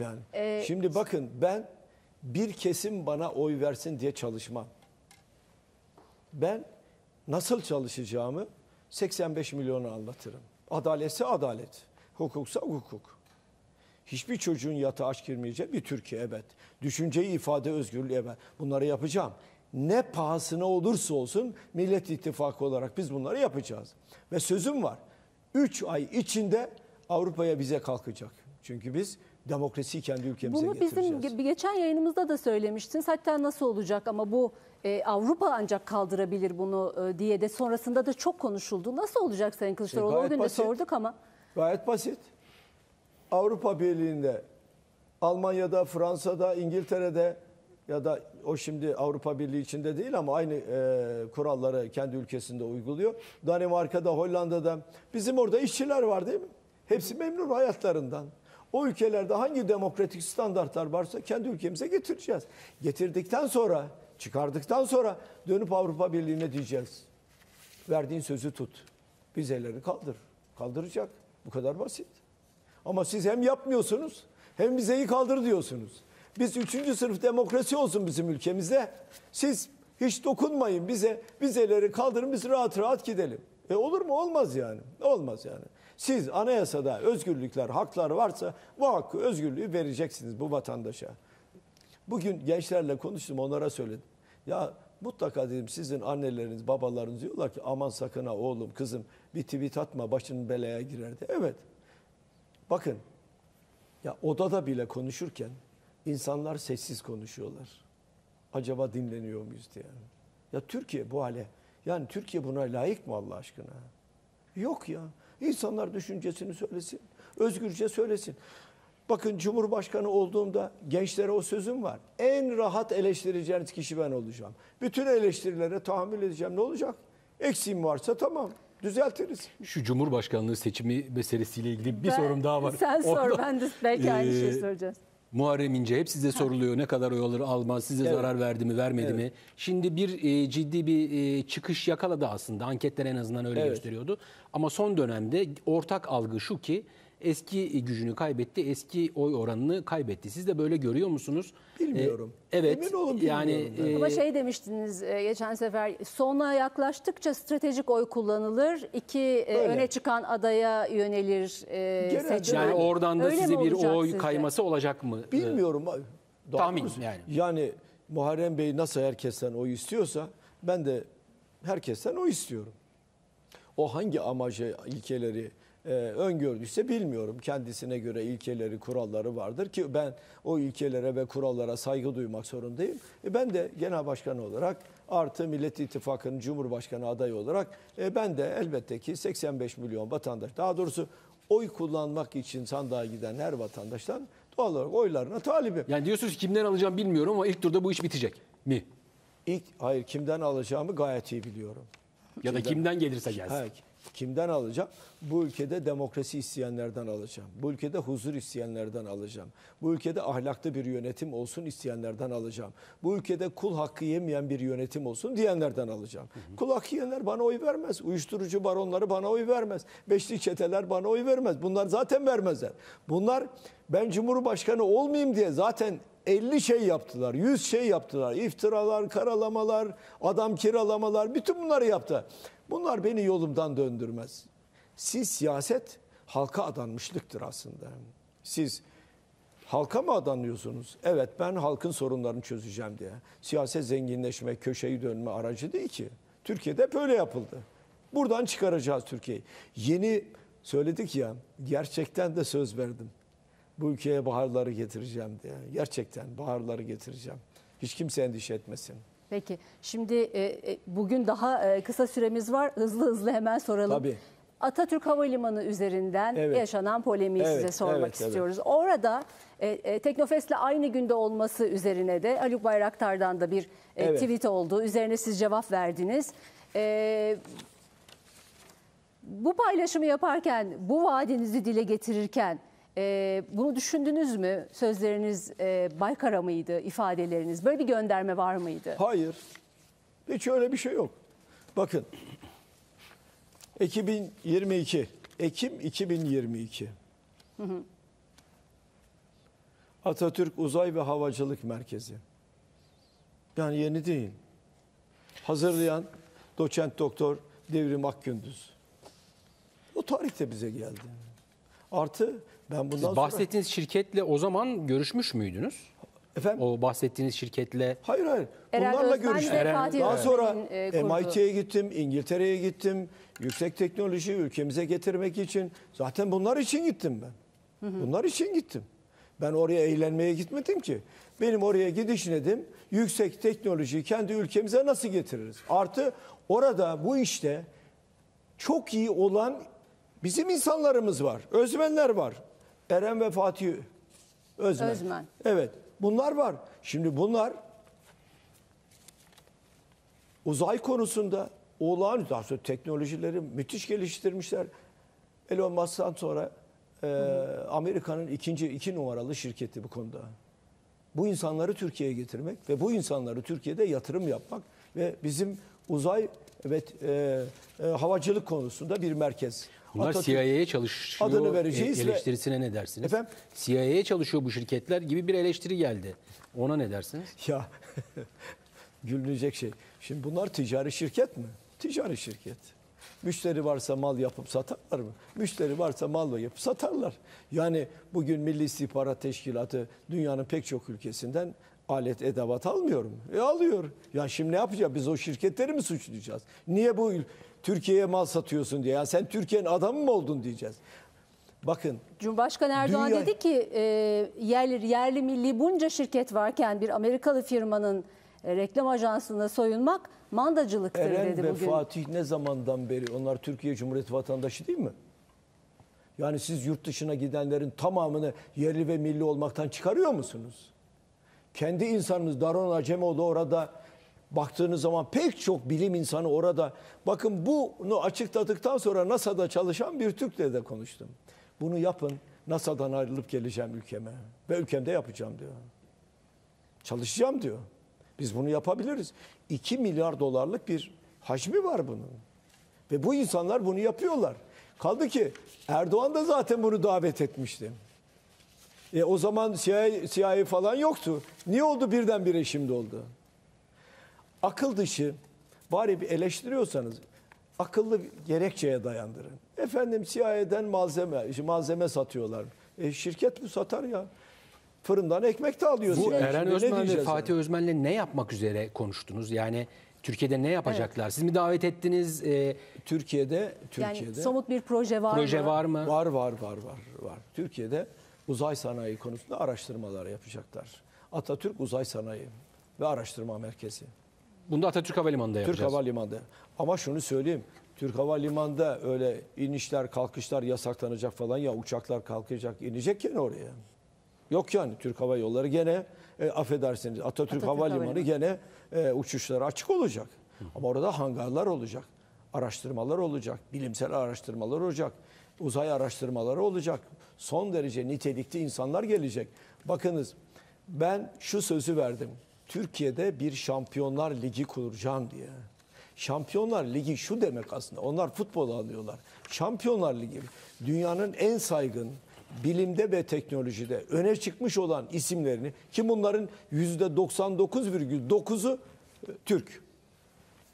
Ben. Ee, Şimdi bakın ben bir kesim bana oy versin diye çalışmam. Ben nasıl çalışacağımı 85 milyona anlatırım. Adaletse adalet, hukuksa hukuk. Hiçbir çocuğun yatağı aç girmeyeceği bir Türkiye evet. Düşünceyi ifade özgürlüğü evet. Bunları yapacağım. Ne pahasına olursa olsun Millet İttifakı olarak biz bunları yapacağız. Ve sözüm var. 3 ay içinde Avrupa'ya bize kalkacak. Çünkü biz demokrasiyi kendi ülkemize Bunu bizim getireceğiz. ge- geçen yayınımızda da söylemiştiniz. Hatta nasıl olacak ama bu e, Avrupa ancak kaldırabilir bunu e, diye de sonrasında da çok konuşuldu. Nasıl olacak Sayın Kılıçdaroğlu? o gayet gün de sorduk ama. Gayet basit. Avrupa Birliği'nde, Almanya'da, Fransa'da, İngiltere'de ya da o şimdi Avrupa Birliği içinde değil ama aynı e, kuralları kendi ülkesinde uyguluyor. Danimarka'da, Hollanda'da bizim orada işçiler var değil mi? Hepsi memnun hayatlarından. O ülkelerde hangi demokratik standartlar varsa kendi ülkemize getireceğiz. Getirdikten sonra, çıkardıktan sonra dönüp Avrupa Birliği'ne diyeceğiz. Verdiğin sözü tut. Vizeleri kaldır. Kaldıracak. Bu kadar basit. Ama siz hem yapmıyorsunuz hem vizeyi kaldır diyorsunuz. Biz üçüncü sınıf demokrasi olsun bizim ülkemizde. Siz hiç dokunmayın bize. Vizeleri kaldırın biz rahat rahat gidelim. E olur mu? Olmaz yani. Olmaz yani. Siz anayasada özgürlükler, haklar varsa bu hakkı, özgürlüğü vereceksiniz bu vatandaşa. Bugün gençlerle konuştum onlara söyledim. Ya mutlaka dedim sizin anneleriniz babalarınız diyorlar ki aman sakın ha oğlum kızım bir tweet atma başının belaya girerdi. Evet bakın ya odada bile konuşurken insanlar sessiz konuşuyorlar. Acaba dinleniyor muyuz diye. Ya Türkiye bu hale yani Türkiye buna layık mı Allah aşkına? Yok ya. İnsanlar düşüncesini söylesin. Özgürce söylesin. Bakın Cumhurbaşkanı olduğumda gençlere o sözüm var. En rahat eleştireceğiniz kişi ben olacağım. Bütün eleştirilere tahammül edeceğim. Ne olacak? Eksiğim varsa tamam. Düzeltiriz. Şu Cumhurbaşkanlığı seçimi meselesiyle ilgili bir Ben- sorum daha var. Sen sor Orada- ben de belki aynı şeyi soracağız. Muharrem İnce hep size soruluyor ne kadar oy alır almaz size Evet. zarar verdi mi vermedi mi? Şimdi bir e, ciddi bir e, çıkış yakaladı aslında anketler en azından öyle Evet. gösteriyordu. Ama son dönemde ortak algı şu ki eski gücünü kaybetti eski oy oranını kaybetti. Siz de böyle görüyor musunuz? Bilmiyorum. E, evet Emin olun yani e, Ama şey demiştiniz e, geçen sefer sona yaklaştıkça stratejik oy kullanılır. İki e, Öyle. öne çıkan adaya yönelir e, seçmen. yani oradan da Öyle size bir oy sizce? kayması olacak mı? Bilmiyorum. Daha Tahmin yani. Yani Muharrem Bey nasıl herkesten oy istiyorsa ben de herkesten oy istiyorum. O hangi amacı, ilkeleri e, öngördüyse bilmiyorum. Kendisine göre ilkeleri, kuralları vardır ki ben o ilkelere ve kurallara saygı duymak zorundayım. E, ben de genel başkan olarak artı Millet İttifakı'nın Cumhurbaşkanı adayı olarak e, ben de elbette ki 85 milyon vatandaş daha doğrusu oy kullanmak için sandığa giden her vatandaştan doğal olarak oylarına talibim. Yani diyorsunuz ki kimden alacağım bilmiyorum ama ilk turda bu iş bitecek mi? İlk hayır kimden alacağımı gayet iyi biliyorum. Ya da kimden gelirse gelsin. Ha, Kimden alacağım? Bu ülkede demokrasi isteyenlerden alacağım. Bu ülkede huzur isteyenlerden alacağım. Bu ülkede ahlaklı bir yönetim olsun isteyenlerden alacağım. Bu ülkede kul hakkı yemeyen bir yönetim olsun diyenlerden alacağım. Kul hakkı yiyenler bana oy vermez. Uyuşturucu baronları bana oy vermez. Beşli çeteler bana oy vermez. Bunlar zaten vermezler. Bunlar ben Cumhurbaşkanı olmayayım diye zaten 50 şey yaptılar, 100 şey yaptılar. İftiralar, karalamalar, adam kiralamalar, bütün bunları yaptı. Bunlar beni yolumdan döndürmez. Siz siyaset halka adanmışlıktır aslında. Siz halka mı adanıyorsunuz? Evet ben halkın sorunlarını çözeceğim diye. Siyaset zenginleşme, köşeyi dönme aracı değil ki. Türkiye'de hep öyle yapıldı. Buradan çıkaracağız Türkiye'yi. Yeni söyledik ya gerçekten de söz verdim. Bu ülkeye baharları getireceğim diye. Gerçekten baharları getireceğim. Hiç kimse endişe etmesin. Peki şimdi e, e, bugün daha e, kısa süremiz var. Hızlı hızlı hemen soralım. Tabii. Atatürk Havalimanı üzerinden Evet. yaşanan polemiği size Evet, sormak evet, evet. istiyoruz. Orada e, e, Teknofest'le aynı günde olması üzerine de Haluk Bayraktar'dan da bir e, Evet. tweet oldu. Üzerine siz cevap verdiniz. E, bu paylaşımı yaparken, bu vaadinizi dile getirirken e, bunu düşündünüz mü? Sözleriniz e, Baykara mıydı, ifadeleriniz? Böyle bir gönderme var mıydı? Hayır. Hiç öyle bir şey yok. Bakın. 2022. Ekim 2022. Atatürk Uzay ve Havacılık Merkezi. Yani yeni değil. Hazırlayan doçent doktor Devrim Akgündüz. O tarihte bize geldi. Artı ben bundan Siz sonra... bahsettiğiniz şirketle o zaman görüşmüş müydünüz? Efendim? O bahsettiğiniz şirketle Hayır hayır. Eren Bunlarla Özmen görüştüm. Eren- Daha sonra e. MIT'ye gittim, İngiltere'ye gittim. Yüksek teknolojiyi ülkemize getirmek için. Zaten bunlar için gittim ben. Bunlar için gittim. Ben oraya eğlenmeye gitmedim ki. Benim oraya gidiş nedim? Yüksek teknolojiyi kendi ülkemize nasıl getiririz? Artı orada bu işte çok iyi olan bizim insanlarımız var. Özmenler var. Eren ve Fatih Özmen. Özmen. Evet. Bunlar var. Şimdi bunlar uzay konusunda olağanüstü aslında teknolojileri müthiş geliştirmişler. Elon Musk'tan sonra e, Amerika'nın ikinci iki numaralı şirketi bu konuda. Bu insanları Türkiye'ye getirmek ve bu insanları Türkiye'de yatırım yapmak ve bizim uzay ve e, e, havacılık konusunda bir merkez. Bunlar Atatürk- CIA'ye çalışıyor adını vereceğiz e- ve- eleştirisine ne dersiniz? Efendim? CIA'ye çalışıyor bu şirketler gibi bir eleştiri geldi. Ona ne dersiniz? Ya gülünecek şey. Şimdi bunlar ticari şirket mi? Ticari şirket. Müşteri varsa mal yapıp satarlar mı? Müşteri varsa mal yapıp satarlar. Yani bugün Milli İstihbarat Teşkilatı dünyanın pek çok ülkesinden alet edevat almıyor mu? E alıyor. Ya şimdi ne yapacağız? Biz o şirketleri mi suçlayacağız? Niye bu Türkiye'ye mal satıyorsun diye? Ya sen Türkiye'nin adamı mı oldun diyeceğiz. Bakın Cumhurbaşkanı Erdoğan Dünya- dedi ki e, yerli, yerli milli bunca şirket varken bir Amerikalı firmanın e, reklam ajansına soyunmak mandacılıktır Eren dedi ve bugün. Fatih ne zamandan beri onlar Türkiye Cumhuriyeti vatandaşı değil mi? Yani siz yurt dışına gidenlerin tamamını yerli ve milli olmaktan çıkarıyor musunuz? Kendi insanınız Daron Acemoğlu orada baktığınız zaman pek çok bilim insanı orada. Bakın bunu açıkladıktan sonra NASA'da çalışan bir Türk'le de konuştum. Bunu yapın NASA'dan ayrılıp geleceğim ülkeme ve ülkemde yapacağım diyor. Çalışacağım diyor. Biz bunu yapabiliriz. 2 milyar dolarlık bir hacmi var bunun. Ve bu insanlar bunu yapıyorlar. Kaldı ki Erdoğan da zaten bunu davet etmişti. E o zaman CIA, CIA falan yoktu. Niye oldu birdenbire şimdi oldu? Akıl dışı bari bir eleştiriyorsanız akıllı gerekçeye dayandırın. Efendim CIA'den malzeme, işte malzeme satıyorlar. E şirket bu satar ya. Fırından ekmek de alıyor. Bu CIA. Eren Özmen ve Fatih yani? Özmen'le ne yapmak üzere konuştunuz? Yani Türkiye'de ne yapacaklar? Siz mi davet ettiniz? Ee, Türkiye'de Türkiye'de Yani somut bir proje var proje mı? var mı? Var var var var var. Türkiye'de uzay sanayi konusunda araştırmalar yapacaklar. Atatürk Uzay Sanayi ve Araştırma Merkezi. Bunu da Atatürk Havalimanı'nda Türk yapacağız. Hava Limanı'nda. Ama şunu söyleyeyim. Türk Hava Limanı'nda öyle inişler, kalkışlar yasaklanacak falan ya uçaklar kalkacak, inecek gene oraya. Yok yani Türk Hava Yolları gene e, affedersiniz Atatürk, Atatürk Havalimanı Havalimanı. gene e, uçuşlara açık olacak. Ama orada hangarlar olacak. araştırmalar olacak, bilimsel araştırmalar olacak, uzay araştırmaları olacak. Son derece nitelikli insanlar gelecek. Bakınız ben şu sözü verdim. Türkiye'de bir Şampiyonlar Ligi kuracağım diye. Şampiyonlar Ligi şu demek aslında. Onlar futbol alıyorlar. Şampiyonlar Ligi dünyanın en saygın bilimde ve teknolojide öne çıkmış olan isimlerini ki bunların %99,9'u e, Türk.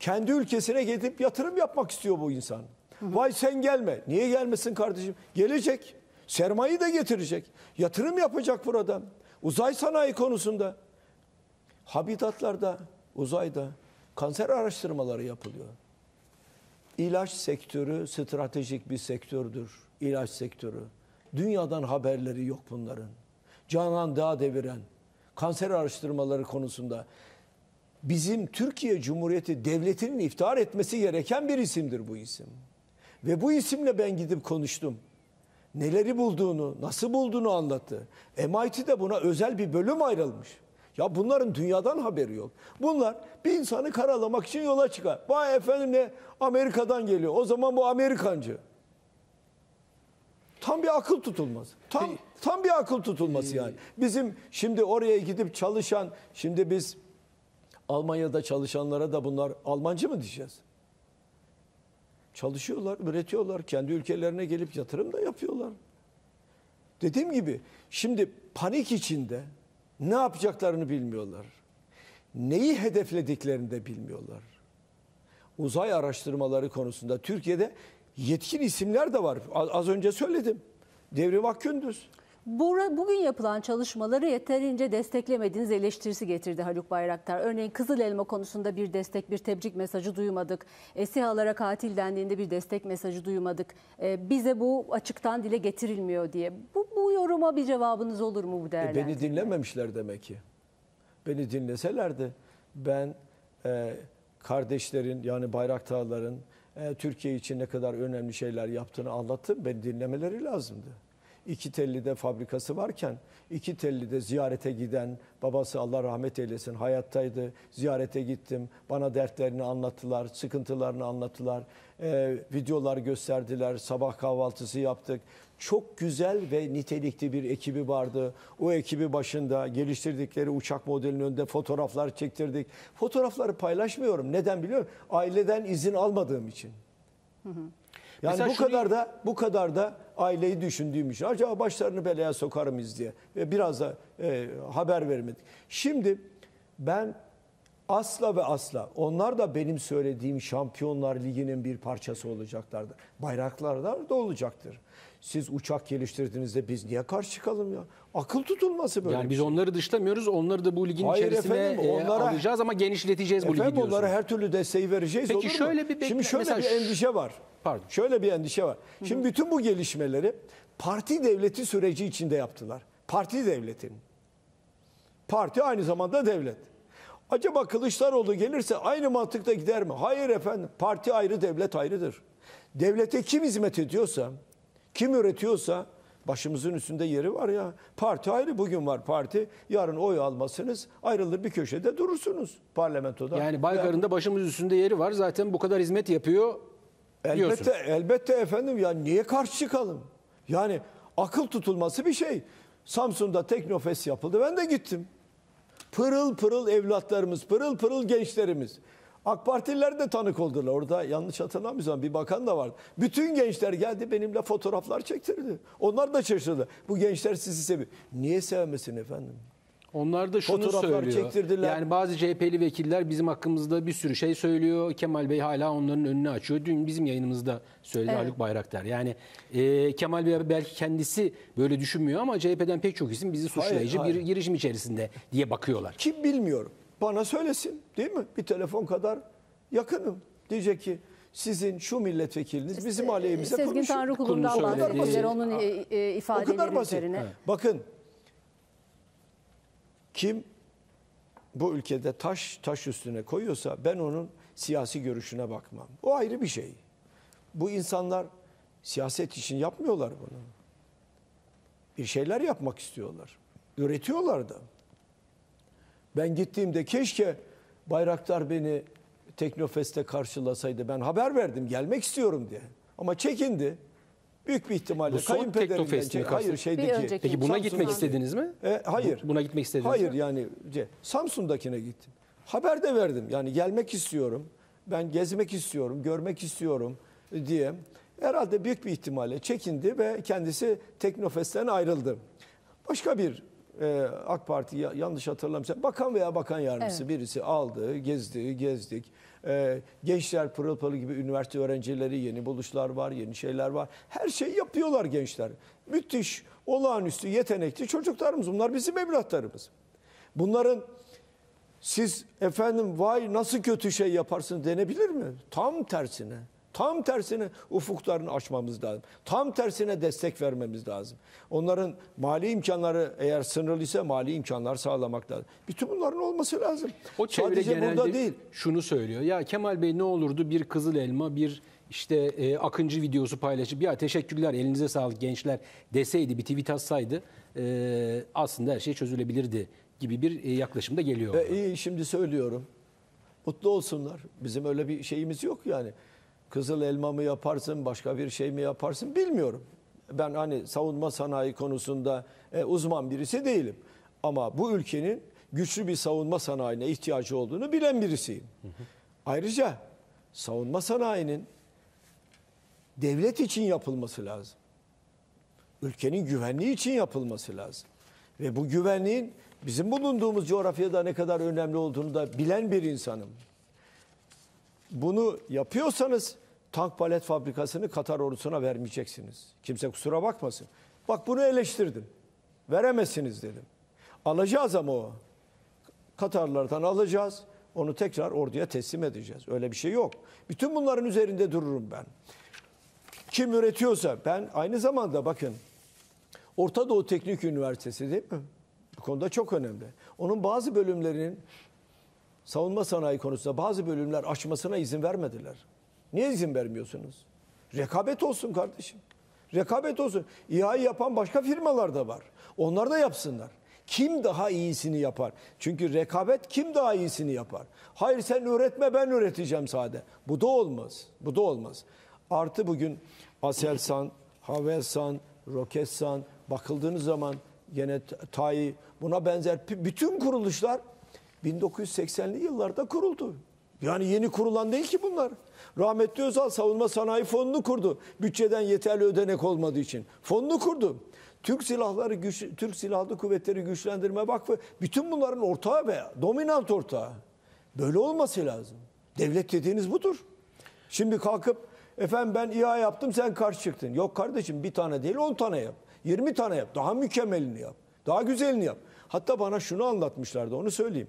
Kendi ülkesine gidip yatırım yapmak istiyor bu insan. Vay sen gelme. Niye gelmesin kardeşim? Gelecek. Sermayeyi de getirecek. Yatırım yapacak burada. Uzay sanayi konusunda. Habitatlarda, uzayda kanser araştırmaları yapılıyor. İlaç sektörü stratejik bir sektördür. İlaç sektörü. Dünyadan haberleri yok bunların. Canan Dağ deviren kanser araştırmaları konusunda bizim Türkiye Cumhuriyeti Devleti'nin iftihar etmesi gereken bir isimdir bu isim. Ve bu isimle ben gidip konuştum. Neleri bulduğunu, nasıl bulduğunu anlattı. MIT'de buna özel bir bölüm ayrılmış. Ya bunların dünyadan haberi yok. Bunlar bir insanı karalamak için yola çıkar. Vay efendim ne Amerika'dan geliyor. O zaman bu Amerikancı. Tam bir akıl tutulması. Tam tam bir akıl tutulması yani. Bizim şimdi oraya gidip çalışan şimdi biz Almanya'da çalışanlara da bunlar Almancı mı diyeceğiz? Çalışıyorlar, üretiyorlar. Kendi ülkelerine gelip yatırım da yapıyorlar. Dediğim gibi şimdi panik içinde ne yapacaklarını bilmiyorlar. Neyi hedeflediklerini de bilmiyorlar. Uzay araştırmaları konusunda Türkiye'de yetkin isimler de var. Az önce söyledim. Devrim Akgündüz. Bugün yapılan çalışmaları yeterince desteklemediğiniz eleştirisi getirdi Haluk Bayraktar. Örneğin Kızıl Elma konusunda bir destek, bir tebrik mesajı duymadık. E, SİHA'lara katil dendiğinde bir destek mesajı duymadık. E, bize bu açıktan dile getirilmiyor diye. Bu, bu yoruma bir cevabınız olur mu bu E, değerlendirme? beni dinlememişler demek ki. Beni dinleselerdi ben e, kardeşlerin yani Bayraktarların e, Türkiye için ne kadar önemli şeyler yaptığını anlattım. Beni dinlemeleri lazımdı. İki Telli'de fabrikası varken iki Telli'de ziyarete giden babası Allah rahmet eylesin hayattaydı. Ziyarete gittim. Bana dertlerini anlattılar, sıkıntılarını anlattılar. E, videolar gösterdiler. Sabah kahvaltısı yaptık. Çok güzel ve nitelikli bir ekibi vardı. O ekibi başında geliştirdikleri uçak modelinin önünde fotoğraflar çektirdik. Fotoğrafları paylaşmıyorum. Neden biliyor musun? Aileden izin almadığım için. Yani Mesela bu şunu- kadar da bu kadar da aileyi düşündüğüm için acaba başlarını belaya sokar mıyız diye ve biraz da e, haber vermedik. Şimdi ben asla ve asla onlar da benim söylediğim Şampiyonlar Ligi'nin bir parçası olacaklardır. Bayraklar da olacaktır. Siz uçak geliştirdiğinizde biz niye karşı çıkalım ya? Akıl tutulması böyle. Yani biz şey. onları dışlamıyoruz. Onları da bu ligin Hayır içerisine efendim, e, onlara- alacağız ama genişleteceğiz bu ligi Efendim diyorsunuz. onlara her türlü desteği vereceğiz Peki olur mu? şöyle bir bekle- Şimdi şöyle mesela bir endişe var. Pardon. Şöyle bir endişe var. Şimdi bütün bu gelişmeleri parti devleti süreci içinde yaptılar. Parti devletin. Parti aynı zamanda devlet. Acaba Kılıçdaroğlu gelirse aynı mantıkta gider mi? Hayır efendim. Parti ayrı, devlet ayrıdır. Devlete kim hizmet ediyorsa, kim üretiyorsa başımızın üstünde yeri var ya. Parti ayrı. Bugün var parti. Yarın oy almasınız. Ayrılır bir köşede durursunuz parlamentoda. Yani Baykar'ın da başımız üstünde yeri var. Zaten bu kadar hizmet yapıyor diyorsun. Elbette, elbette efendim ya niye karşı çıkalım? Yani akıl tutulması bir şey. Samsun'da Teknofest yapıldı. Ben de gittim. Pırıl pırıl evlatlarımız, pırıl pırıl gençlerimiz. AK Partililer de tanık oldular. Orada yanlış hatırlamıyorsam bir bakan da vardı. Bütün gençler geldi benimle fotoğraflar çektirdi. Onlar da şaşırdı. Bu gençler sizi seviyor. Niye sevmesin efendim? Onlar da şunu Fotoğraflar söylüyor. çektirdiler. Yani bazı CHP'li vekiller bizim hakkımızda bir sürü şey söylüyor. Kemal Bey hala onların önünü açıyor. Dün bizim yayınımızda söyledi Evet. Haluk Bayraktar. Yani e, Kemal Bey belki kendisi böyle düşünmüyor ama CHP'den pek çok isim bizi suçlayıcı hayır. bir girişim içerisinde diye bakıyorlar. Kim bilmiyorum. Bana söylesin değil mi? Bir telefon kadar yakınım. Diyecek ki sizin şu milletvekiliniz bizim aleyhimize Sezgin konuşuyor. Tanrıkulu'ndan Konu söyledi. bahsettiler onun e, e, ifadeleri üzerine. Bakın kim bu ülkede taş taş üstüne koyuyorsa ben onun siyasi görüşüne bakmam. O ayrı bir şey. Bu insanlar siyaset için yapmıyorlar bunu. Bir şeyler yapmak istiyorlar. Üretiyorlar da. Ben gittiğimde keşke Bayraktar beni Teknofest'te karşılasaydı ben haber verdim gelmek istiyorum diye. Ama çekindi. Büyük bir ihtimalle Bu son kayınpederinden Hayır kastediyorsun? şeydeki. Önceki. Peki buna Samsun'dan. gitmek istediniz mi? E, hayır. Bu- Buna gitmek istediniz Hayır mi? yani ce- Samsun'dakine gittim. Haber de verdim. Yani gelmek istiyorum. Ben gezmek istiyorum, görmek istiyorum diye. Herhalde büyük bir ihtimalle çekindi ve kendisi Teknofest'ten ayrıldı. Başka bir e, AK Parti ya- yanlış hatırlamıyorsam bakan veya bakan yardımcısı Evet. birisi aldı, gezdi, gezdik. E, gençler pırıl pırıl gibi üniversite öğrencileri yeni buluşlar var, yeni şeyler var. Her şeyi yapıyorlar gençler. Müthiş, olağanüstü, yetenekli çocuklarımız. Bunlar bizim evlatlarımız. Bunların siz efendim vay nasıl kötü şey yaparsın denebilir mi? Tam tersine. Tam tersine ufuklarını açmamız lazım. Tam tersine destek vermemiz lazım. Onların mali imkanları eğer sınırlıysa mali imkanlar sağlamak lazım. Bütün bunların olması lazım. O çevre Sadece genelde burada değil. şunu söylüyor. Ya Kemal Bey ne olurdu bir kızıl elma, bir işte e, Akıncı videosu paylaşıp ya teşekkürler elinize sağlık gençler deseydi bir tweet atsaydı e, aslında her şey çözülebilirdi gibi bir e, yaklaşım da geliyor. E, iyi şimdi söylüyorum. Mutlu olsunlar. Bizim öyle bir şeyimiz yok yani. Kızıl elma mı yaparsın, başka bir şey mi yaparsın bilmiyorum. Ben hani savunma sanayi konusunda e, uzman birisi değilim. Ama bu ülkenin güçlü bir savunma sanayine ihtiyacı olduğunu bilen birisiyim. Ayrıca savunma sanayinin devlet için yapılması lazım. Ülkenin güvenliği için yapılması lazım. Ve bu güvenliğin bizim bulunduğumuz coğrafyada ne kadar önemli olduğunu da bilen bir insanım. Bunu yapıyorsanız tank palet fabrikasını Katar ordusuna vermeyeceksiniz. Kimse kusura bakmasın. Bak bunu eleştirdim. Veremezsiniz dedim. Alacağız ama o. Katarlardan alacağız. Onu tekrar orduya teslim edeceğiz. Öyle bir şey yok. Bütün bunların üzerinde dururum ben. Kim üretiyorsa ben aynı zamanda bakın Orta Doğu Teknik Üniversitesi değil mi? Bu konuda çok önemli. Onun bazı bölümlerinin savunma sanayi konusunda bazı bölümler açmasına izin vermediler. Niye izin vermiyorsunuz? Rekabet olsun kardeşim. Rekabet olsun. İHA'yı yapan başka firmalar da var. Onlar da yapsınlar. Kim daha iyisini yapar? Çünkü rekabet kim daha iyisini yapar? Hayır sen üretme ben üreteceğim sade. Bu da olmaz. Bu da olmaz. Artı bugün Aselsan, Havelsan, Roketsan bakıldığınız zaman gene TAI buna benzer bütün kuruluşlar 1980'li yıllarda kuruldu. Yani yeni kurulan değil ki bunlar. Rahmetli Özal Savunma Sanayi Fonu'nu kurdu. Bütçeden yeterli ödenek olmadığı için. Fonunu kurdu. Türk Silahları Güç, Türk Silahlı Kuvvetleri Güçlendirme Vakfı bütün bunların ortağı ve dominant ortağı. Böyle olması lazım. Devlet dediğiniz budur. Şimdi kalkıp efendim ben İHA yaptım sen karşı çıktın. Yok kardeşim bir tane değil on tane yap. 20 tane yap. Daha mükemmelini yap. Daha güzelini yap. Hatta bana şunu anlatmışlardı onu söyleyeyim.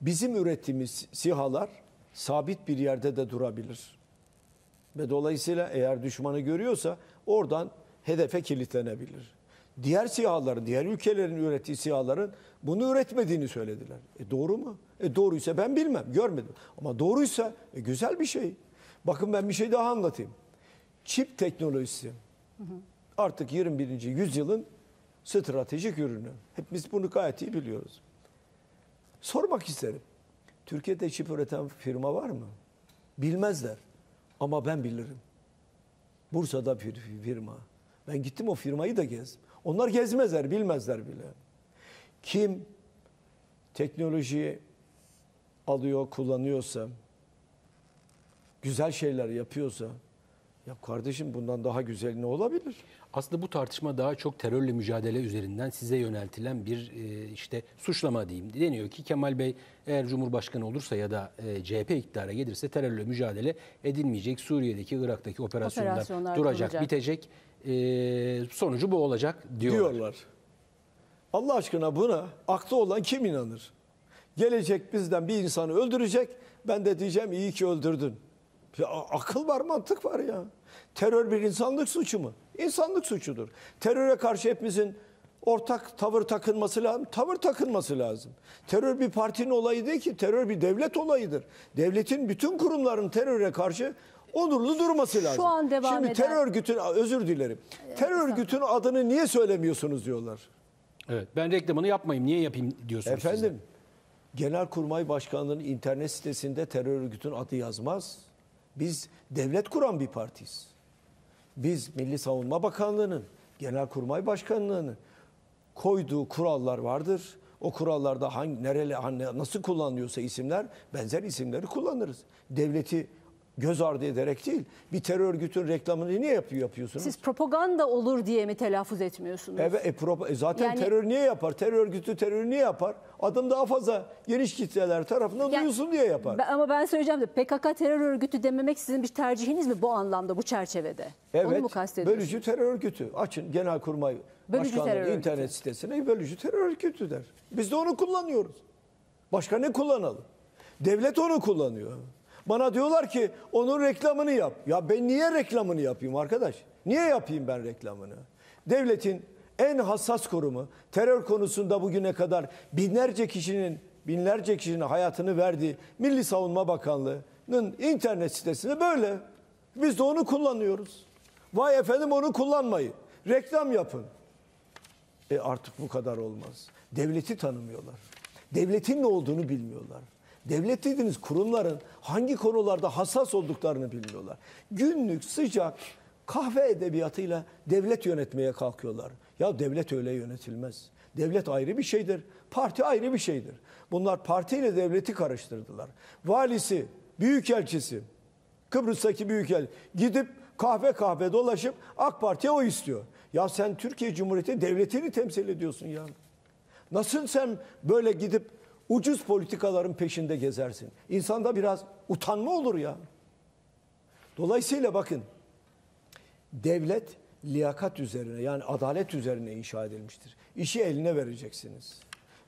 Bizim ürettiğimiz sihalar sabit bir yerde de durabilir. Ve dolayısıyla eğer düşmanı görüyorsa oradan hedefe kilitlenebilir. Diğer sihaların, diğer ülkelerin ürettiği sihaların bunu üretmediğini söylediler. E doğru mu? E doğruysa ben bilmem, görmedim. Ama doğruysa e güzel bir şey. Bakın ben bir şey daha anlatayım. Çip teknolojisi artık 21. yüzyılın stratejik ürünü. Hepimiz bunu gayet iyi biliyoruz. Sormak isterim. Türkiye'de çip üreten firma var mı? Bilmezler. Ama ben bilirim. Bursa'da bir firma. Ben gittim o firmayı da gezdim. Onlar gezmezler, bilmezler bile. Kim teknolojiyi alıyor, kullanıyorsa, güzel şeyler yapıyorsa, ya kardeşim bundan daha güzel ne olabilir? Aslında bu tartışma daha çok terörle mücadele üzerinden size yöneltilen bir e, işte suçlama diyeyim. Deniyor ki Kemal Bey eğer Cumhurbaşkanı olursa ya da e, CHP iktidara gelirse terörle mücadele edilmeyecek. Suriye'deki, Irak'taki operasyonlar, Operasyonlar duracak, duracak. bitecek. E, sonucu bu olacak diyorlar. diyorlar. Allah aşkına buna aklı olan kim inanır? Gelecek bizden bir insanı öldürecek. Ben de diyeceğim iyi ki öldürdün. Akıl var, mantık var ya. Terör bir insanlık suçu mu? İnsanlık suçudur. Teröre karşı hepimizin ortak tavır takınması lazım. Tavır takınması lazım. Terör bir partinin olayı değil ki. Terör bir devlet olayıdır. Devletin bütün kurumların teröre karşı onurlu durması lazım. an devam Şimdi eden- terör örgütün özür dilerim. Terör örgütün adını niye söylemiyorsunuz diyorlar. Evet, ben reklamını yapmayayım, niye yapayım diyorsunuz. Efendim Genelkurmay Başkanlığı'nın internet sitesinde terör örgütünün adı yazmaz. Biz devlet kuran bir partiyiz. Biz Milli Savunma Bakanlığı'nın, Genelkurmay Başkanlığı'nın koyduğu kurallar vardır. O kurallarda hangi nereli nasıl kullanılıyorsa isimler benzer isimleri kullanırız. Devleti göz ardı ederek değil. Bir terör örgütün reklamını niye yapıyor yapıyorsunuz? Siz propaganda olur diye mi telaffuz etmiyorsunuz? Evet, e, pro- e, zaten Yani- terör niye yapar? Terör örgütü terörü niye yapar? Adım daha fazla geniş kitleler tarafından Yani- duyulsun diye yapar. Ben- ama ben söyleyeceğim de PKK terör örgütü dememek sizin bir tercihiniz mi bu anlamda, bu çerçevede? Onu mu Evet, kastediyorsunuz? bölücü terör örgütü. Açın Genelkurmay Bölücü terör örgütü. internet sitesine bölücü terör örgütü der. Biz de onu kullanıyoruz. Başka ne kullanalım? Devlet onu kullanıyor. Bana diyorlar ki onun reklamını yap. Ya ben niye reklamını yapayım arkadaş? Niye yapayım ben reklamını? Devletin en hassas kurumu terör konusunda bugüne kadar binlerce kişinin binlerce kişinin hayatını verdiği Milli Savunma Bakanlığı'nın internet sitesinde böyle. Biz de onu kullanıyoruz. Vay efendim onu kullanmayın. Reklam yapın. E artık bu kadar olmaz. Devleti tanımıyorlar. Devletin ne olduğunu bilmiyorlar. Devlet dediğiniz kurumların hangi konularda hassas olduklarını bilmiyorlar. Günlük sıcak kahve edebiyatıyla devlet yönetmeye kalkıyorlar. Ya devlet öyle yönetilmez. Devlet ayrı bir şeydir. Parti ayrı bir şeydir. Bunlar partiyle devleti karıştırdılar. Valisi, büyükelçisi, Kıbrıs'taki büyükel gidip kahve kahve dolaşıp AK Parti'ye o istiyor. Ya sen Türkiye Cumhuriyeti devletini temsil ediyorsun ya. Nasıl sen böyle gidip ucuz politikaların peşinde gezersin? İnsanda biraz utanma olur ya. Dolayısıyla bakın devlet liyakat üzerine yani adalet üzerine inşa edilmiştir. İşi eline vereceksiniz.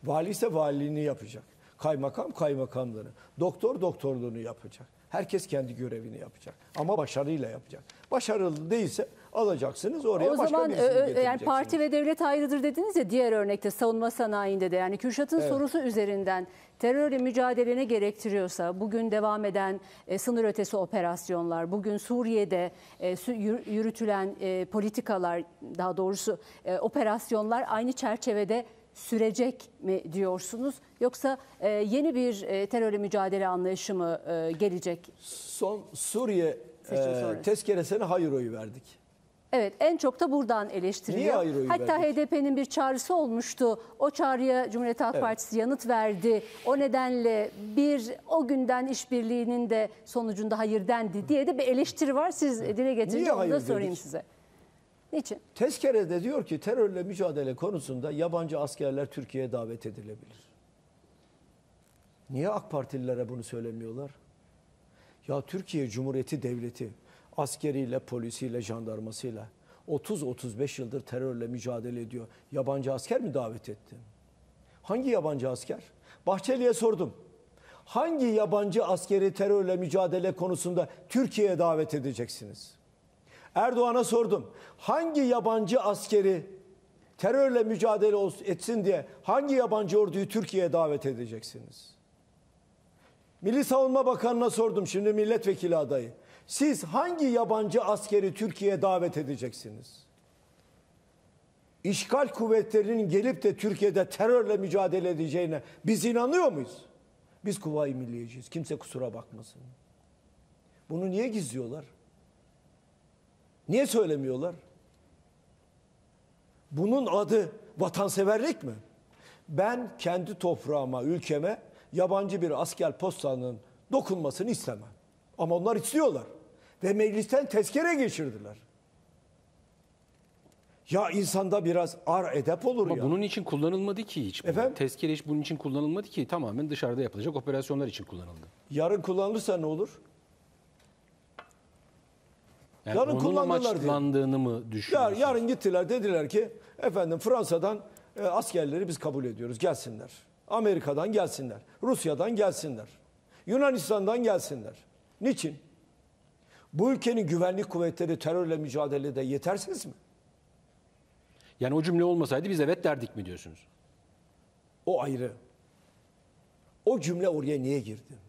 Vali ise valiliğini yapacak. Kaymakam kaymakamlığını, doktor doktorluğunu yapacak. Herkes kendi görevini yapacak. Ama başarıyla yapacak. Başarılı değilse alacaksınız oraya o başka zaman birisini ö- yani getireceksiniz. parti ve devlet ayrıdır dediniz ya diğer örnekte savunma sanayinde de yani Kürşat'ın Evet. sorusu üzerinden terörle mücadele ne gerektiriyorsa bugün devam eden e, sınır ötesi operasyonlar, bugün Suriye'de e, yürütülen e, politikalar daha doğrusu e, operasyonlar aynı çerçevede sürecek mi diyorsunuz yoksa e, yeni bir e, terörle mücadele anlayışı mı e, gelecek? Son Suriye e, tezkeresine hayır oyu verdik. Evet en çok da buradan eleştiriliyor. Niye ayrı Hatta verdik? HDP'nin bir çağrısı olmuştu. O çağrıya Cumhuriyet Halk Evet. Partisi yanıt verdi. O nedenle bir o günden işbirliğinin de sonucunda hayır dendi diye de bir eleştiri var. Siz dile getirince Niye onu da sorayım dedik? size. Niçin? Tezkerede diyor ki terörle mücadele konusunda yabancı askerler Türkiye'ye davet edilebilir. Niye AK Partililere bunu söylemiyorlar? Ya Türkiye Cumhuriyeti Devleti askeriyle, polisiyle, jandarmasıyla 30-35 yıldır terörle mücadele ediyor. Yabancı asker mi davet etti? Hangi yabancı asker? Bahçeli'ye sordum. Hangi yabancı askeri terörle mücadele konusunda Türkiye'ye davet edeceksiniz? Erdoğan'a sordum. Hangi yabancı askeri terörle mücadele etsin diye hangi yabancı orduyu Türkiye'ye davet edeceksiniz? Milli Savunma Bakanı'na sordum şimdi milletvekili adayı. Siz hangi yabancı askeri Türkiye'ye davet edeceksiniz? İşgal kuvvetlerinin gelip de Türkiye'de terörle mücadele edeceğine biz inanıyor muyuz? Biz Kuvayi Milliyeciyiz. Kimse kusura bakmasın. Bunu niye gizliyorlar? Niye söylemiyorlar? Bunun adı vatanseverlik mi? Ben kendi toprağıma, ülkeme yabancı bir asker postanın dokunmasını istemem. Ama onlar istiyorlar. Ve meclisten tezkere geçirdiler. Ya insanda biraz ar edep olur Ama ya. bunun için kullanılmadı ki hiç. Efendim? Tezkere hiç bunun için kullanılmadı ki. Tamamen dışarıda yapılacak operasyonlar için kullanıldı. Yarın kullanılırsa ne olur? Yani Yarın onun amaçlandığını mı düşünüyorsunuz? yarın gittiler dediler ki efendim Fransa'dan e, askerleri biz kabul ediyoruz gelsinler. Amerika'dan gelsinler. Rusya'dan gelsinler. Yunanistan'dan gelsinler. Niçin? Bu ülkenin güvenlik kuvvetleri terörle mücadelede yetersiz mi? Yani o cümle olmasaydı biz evet derdik mi diyorsunuz? O ayrı. O cümle oraya niye girdi?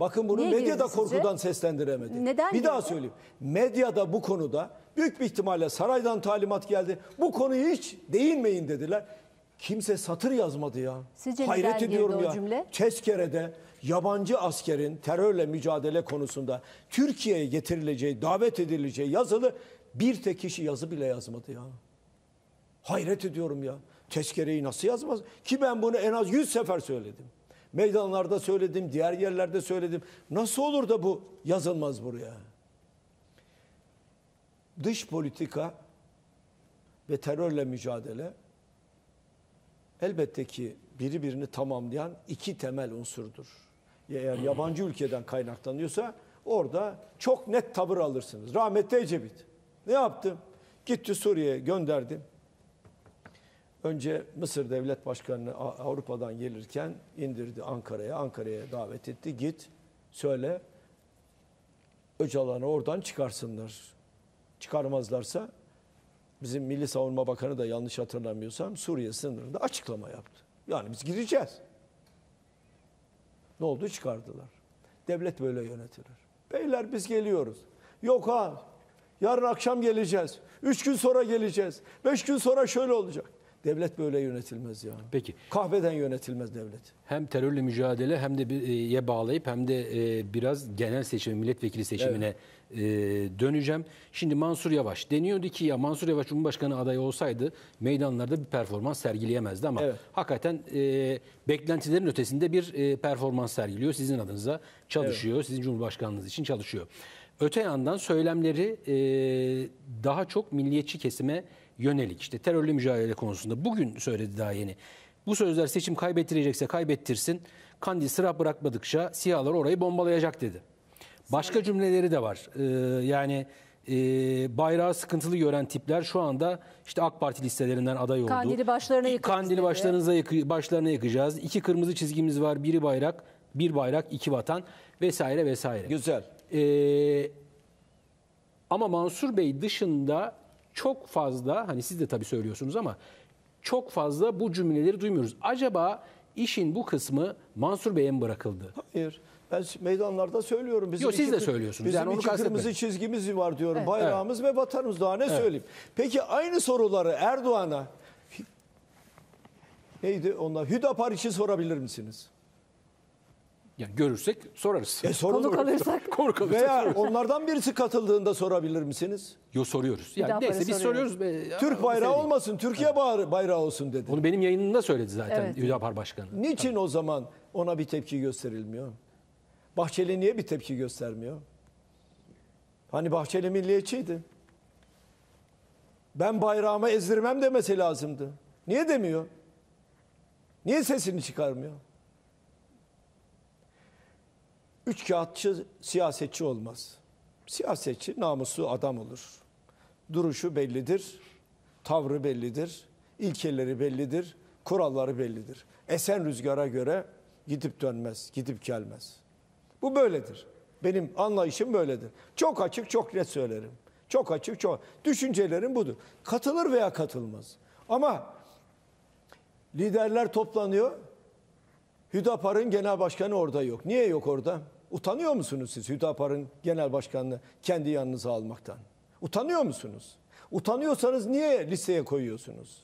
Bakın bunu Niye medyada girdi sizce? korkudan seslendiremedi. Neden Bir daha girdi? söyleyeyim. Medyada bu konuda büyük bir ihtimalle saraydan talimat geldi. Bu konuyu hiç değinmeyin dediler. Kimse satır yazmadı ya. Sizce neden Hayret girdi ediyorum o ya. cümle? Tezkerede yabancı askerin terörle mücadele konusunda Türkiye'ye getirileceği, davet edileceği yazılı bir tek kişi yazı bile yazmadı ya. Hayret ediyorum ya. Tezkereyi nasıl yazmaz? Ki ben bunu en az 100 sefer söyledim. Meydanlarda söyledim, diğer yerlerde söyledim. Nasıl olur da bu yazılmaz buraya? Dış politika ve terörle mücadele elbette ki biri birini tamamlayan iki temel unsurdur. Eğer yabancı ülkeden kaynaklanıyorsa orada çok net tavır alırsınız. Rahmetli Ecevit ne yaptı? Gitti Suriye'ye gönderdi. Önce Mısır Devlet Başkanı'nı Avrupa'dan gelirken indirdi Ankara'ya. Ankara'ya davet etti. Git söyle Öcalan'ı oradan çıkarsınlar. Çıkarmazlarsa bizim Milli Savunma Bakanı da yanlış hatırlamıyorsam Suriye sınırında açıklama yaptı. Yani biz gireceğiz. Ne oldu? Çıkardılar. Devlet böyle yönetilir. Beyler biz geliyoruz. Yok ha. Yarın akşam geleceğiz. Üç gün sonra geleceğiz. Beş gün sonra şöyle olacak. Devlet böyle yönetilmez yani. Peki. Kahveden yönetilmez devlet. Hem terörle mücadele hem de bir, e, ye bağlayıp hem de e, biraz genel seçim, milletvekili seçimine e, döneceğim. Şimdi Mansur Yavaş deniyordu ki ya Mansur Yavaş Cumhurbaşkanı adayı olsaydı meydanlarda bir performans sergileyemezdi ama Evet. hakikaten e, beklentilerin ötesinde bir e, performans sergiliyor. Sizin adınıza çalışıyor, sizin Cumhurbaşkanlığınız için çalışıyor. Öte yandan söylemleri e, daha çok milliyetçi kesime yönelik. İşte terörle mücadele konusunda bugün söyledi daha yeni. Bu sözler seçim kaybettirecekse kaybettirsin. Kandil sıra bırakmadıkça siyahlar orayı bombalayacak dedi. Başka cümleleri de var. Ee, yani e, bayrağı sıkıntılı gören tipler şu anda işte AK Parti listelerinden aday oldu. Kandili başlarına yıkarız Kandili başlarınıza yakı- başlarına yakacağız. İki kırmızı çizgimiz var. Biri bayrak, bir bayrak, iki vatan vesaire vesaire. Güzel. Ee, ama Mansur Bey dışında çok fazla hani siz de tabii söylüyorsunuz ama çok fazla bu cümleleri duymuyoruz. Acaba işin bu kısmı Mansur Bey'e mi bırakıldı? Hayır. Ben meydanlarda söylüyorum. Bizim Yok, siz iki de söylüyorsunuz. Bizim Yani onu iki kırmızı çizgimiz var diyorum. Bayrağımız ve vatanımız. Daha ne söyleyeyim? Peki aynı soruları Erdoğan'a neydi onlar? Hüdapar için sorabilir misiniz? Yani görürsek sorarız. E sorun. Konu kalırsak. Konu kalırsak Veya sorarız. onlardan birisi katıldığında sorabilir misiniz? Yo soruyoruz. Yani Hüdapar'ı neyse biz soruyoruz. soruyoruz. Be- Türk bayrağı olmasın, Türkiye bayrağı bayrağı olsun dedi. Onu benim yayınımda söyledi zaten Evet. Hüdapar Başkanı. Niçin o zaman ona bir tepki gösterilmiyor? Bahçeli niye bir tepki göstermiyor? Hani Bahçeli milliyetçiydi. Ben bayrağımı ezdirmem demesi lazımdı. Niye demiyor? Niye sesini çıkarmıyor? Üç kağıtçı siyasetçi olmaz. Siyasetçi namuslu adam olur. Duruşu bellidir, tavrı bellidir, ilkeleri bellidir, kuralları bellidir. Esen rüzgara göre gidip dönmez, gidip gelmez. Bu böyledir. Benim anlayışım böyledir. Çok açık, çok net söylerim. Çok açık, çok. Düşüncelerim budur. Katılır veya katılmaz. Ama liderler toplanıyor. Hüdapar'ın genel başkanı orada yok. Niye yok orada? Utanıyor musunuz siz Hüdapar'ın genel başkanını kendi yanınıza almaktan? Utanıyor musunuz? Utanıyorsanız niye listeye koyuyorsunuz?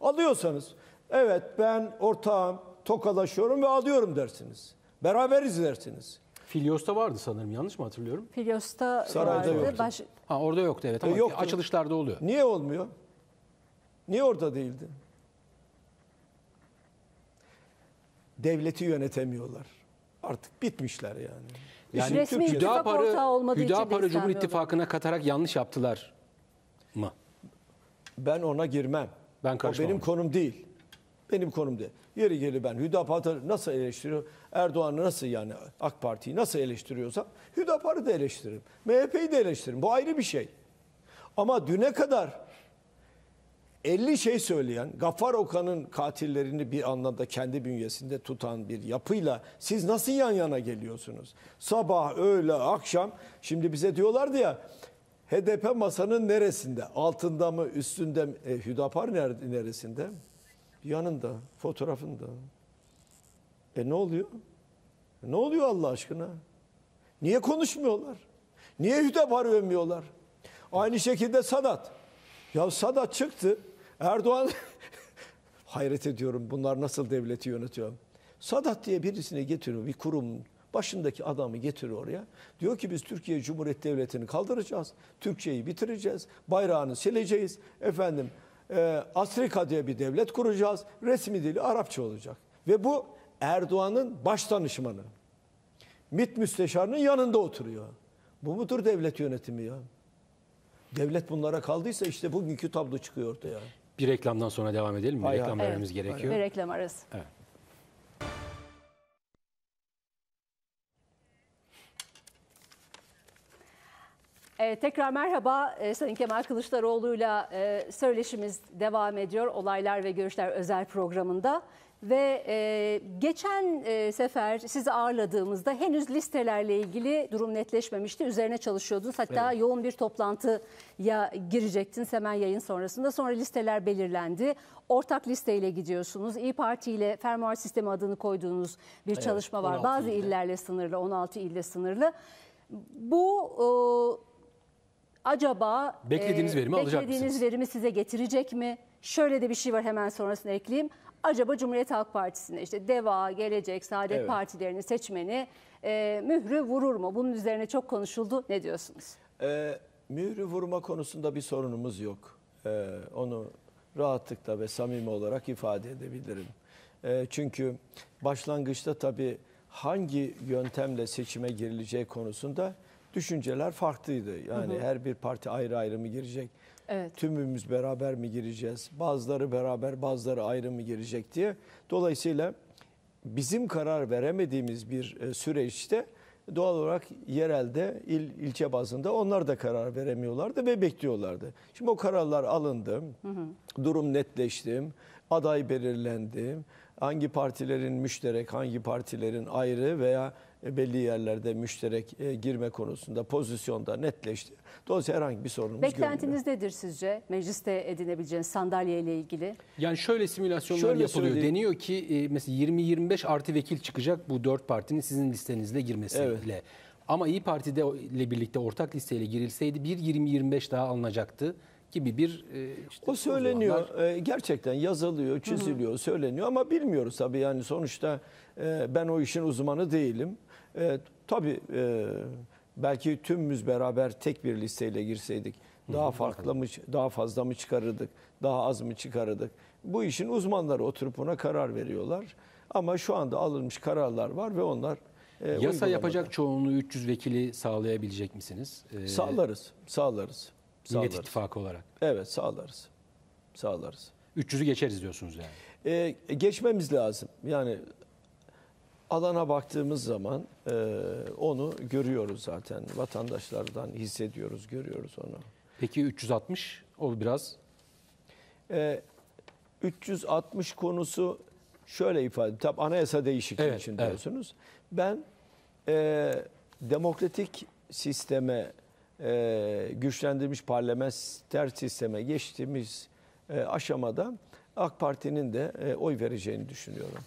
Alıyorsanız evet ben ortağım tokalaşıyorum ve alıyorum dersiniz. Beraber izlersiniz. Filyos'ta vardı sanırım yanlış mı hatırlıyorum? Filyos'ta Sarayda vardı. yoktu. Baş- Ha orada yoktu evet ama E, yoktu. açılışlarda oluyor. Niye olmuyor? Niye orada değildi? Devleti yönetemiyorlar. Artık bitmişler yani. Yani Resmi ittifak ortağı olmadığı Hüdapar'ı Cumhur. İttifakı'na katarak yanlış yaptılar mı? Ben ona girmem. Ben o karışmam benim ona. konum değil. Benim konum değil. Yeri geli ben Hüdapar'ı nasıl eleştiriyor? Erdoğan'ı nasıl yani AK Parti'yi nasıl eleştiriyorsam Hüdapar'ı da eleştiririm. MHP'yi de eleştiririm. Bu ayrı bir şey. Ama düne kadar 50 şey söyleyen, Gaffar Okan'ın katillerini bir anlamda kendi bünyesinde tutan bir yapıyla siz nasıl yan yana geliyorsunuz? Sabah, öğle, akşam. Şimdi bize diyorlardı ya HDP masanın neresinde? Altında mı, üstünde mi? E, Hüdapar neresinde? Yanında, fotoğrafında. E ne oluyor? Ne oluyor Allah aşkına? Niye konuşmuyorlar? Niye Hüdapar'ı övmüyorlar? Aynı şekilde Sadat. Ya Sadat çıktı. Erdoğan hayret ediyorum bunlar nasıl devleti yönetiyor. Sadat diye birisini getiriyor bir kurum başındaki adamı getiriyor oraya. Diyor ki biz Türkiye Cumhuriyeti Devleti'ni kaldıracağız. Türkçeyi bitireceğiz. Bayrağını sileceğiz. Efendim e, Afrika diye bir devlet kuracağız. Resmi dili Arapça olacak. Ve bu Erdoğan'ın baş danışmanı. MİT müsteşarının yanında oturuyor. Bu mudur devlet yönetimi ya? Devlet bunlara kaldıysa işte bugünkü tablo çıkıyor ortaya. Bir reklamdan sonra devam edelim mi? Hay Reklam hay. vermemiz gerekiyor. Bir reklam arası. Evet. Evet, tekrar merhaba. Ee, Sayın Kemal Kılıçdaroğlu'yla e, söyleşimiz devam ediyor. Olaylar ve Görüşler özel programında. Ve e, geçen e, sefer sizi ağırladığımızda henüz listelerle ilgili durum netleşmemişti. Üzerine çalışıyordunuz. Hatta Evet. yoğun bir toplantıya girecektiniz hemen yayın sonrasında. Sonra listeler belirlendi. Ortak listeyle gidiyorsunuz. İyi Parti ile fermuar sistemi adını koyduğunuz bir çalışma var. 16 Bazı ilde. illerle sınırlı, 16 ilde sınırlı. Bu e, acaba Beklediğiniz verimi alacak beklediğiniz mısınız? verimi size getirecek mi? Şöyle de bir şey var hemen sonrasına ekleyeyim. Acaba Cumhuriyet Halk Partisi'ne işte DEVA, Gelecek, Saadet Evet. Partilerini seçmeni e, mührü vurur mu? Bunun üzerine çok konuşuldu. Ne diyorsunuz? Ee, mührü vurma konusunda bir sorunumuz yok. Ee, onu rahatlıkla ve samimi olarak ifade edebilirim. Ee, çünkü başlangıçta tabii hangi yöntemle seçime girileceği konusunda düşünceler farklıydı. Yani her bir parti ayrı ayrı mı girecek? Evet. Tümümüz beraber mi gireceğiz? Bazıları beraber, bazıları ayrı mı girecek diye. Dolayısıyla bizim karar veremediğimiz bir e, süreçte doğal olarak yerelde, il, ilçe bazında onlar da karar veremiyorlardı ve bekliyorlardı. Şimdi o kararlar alındı, durum netleşti, aday belirlendi, hangi partilerin müşterek, hangi partilerin ayrı veya belli yerlerde müşterek e, girme konusunda pozisyonda netleşti. Dolayısıyla herhangi bir sorunumuz görünmüyor. Beklentiniz nedir sizce? Mecliste edinebileceğiniz sandalye ile ilgili. Yani şöyle simülasyonlar Şöyle yapılıyor. söyleyeyim. Deniyor ki e, mesela 20-25 artı vekil çıkacak bu dört partinin sizin listenizle girmesiyle. Evet. Ama İyi Parti'de ile birlikte ortak listeyle girilseydi bir 20-25 daha alınacaktı gibi bir e, işte O söyleniyor. Ee, gerçekten yazılıyor, çiziliyor, söyleniyor ama bilmiyoruz tabii. Yani sonuçta e, ben o işin uzmanı değilim. E, tabii e, belki tümümüz beraber tek bir listeyle girseydik daha farklı mı, daha fazla mı çıkarırdık, daha az mı çıkarırdık? Bu işin uzmanları oturup ona karar veriyorlar. Ama şu anda alınmış kararlar var ve onlar e, Yasa yapacak çoğunluğu 300 vekili sağlayabilecek misiniz? E, Sağlarız, sağlarız. Millet Sağlarız. İttifakı olarak. Evet, sağlarız. Sağlarız. 300'ü geçeriz diyorsunuz yani. Ee, geçmemiz lazım. Yani alana baktığımız zaman e, onu görüyoruz zaten. Vatandaşlardan hissediyoruz, görüyoruz onu. Peki 360 o biraz Ee, 360 konusu şöyle ifade, tabi anayasa değişikliği Evet, için evet. diyorsunuz. Ben e, demokratik sisteme, e, güçlendirilmiş parlamenter sisteme geçtiğimiz e, aşamada AK Parti'nin de e, oy vereceğini düşünüyorum.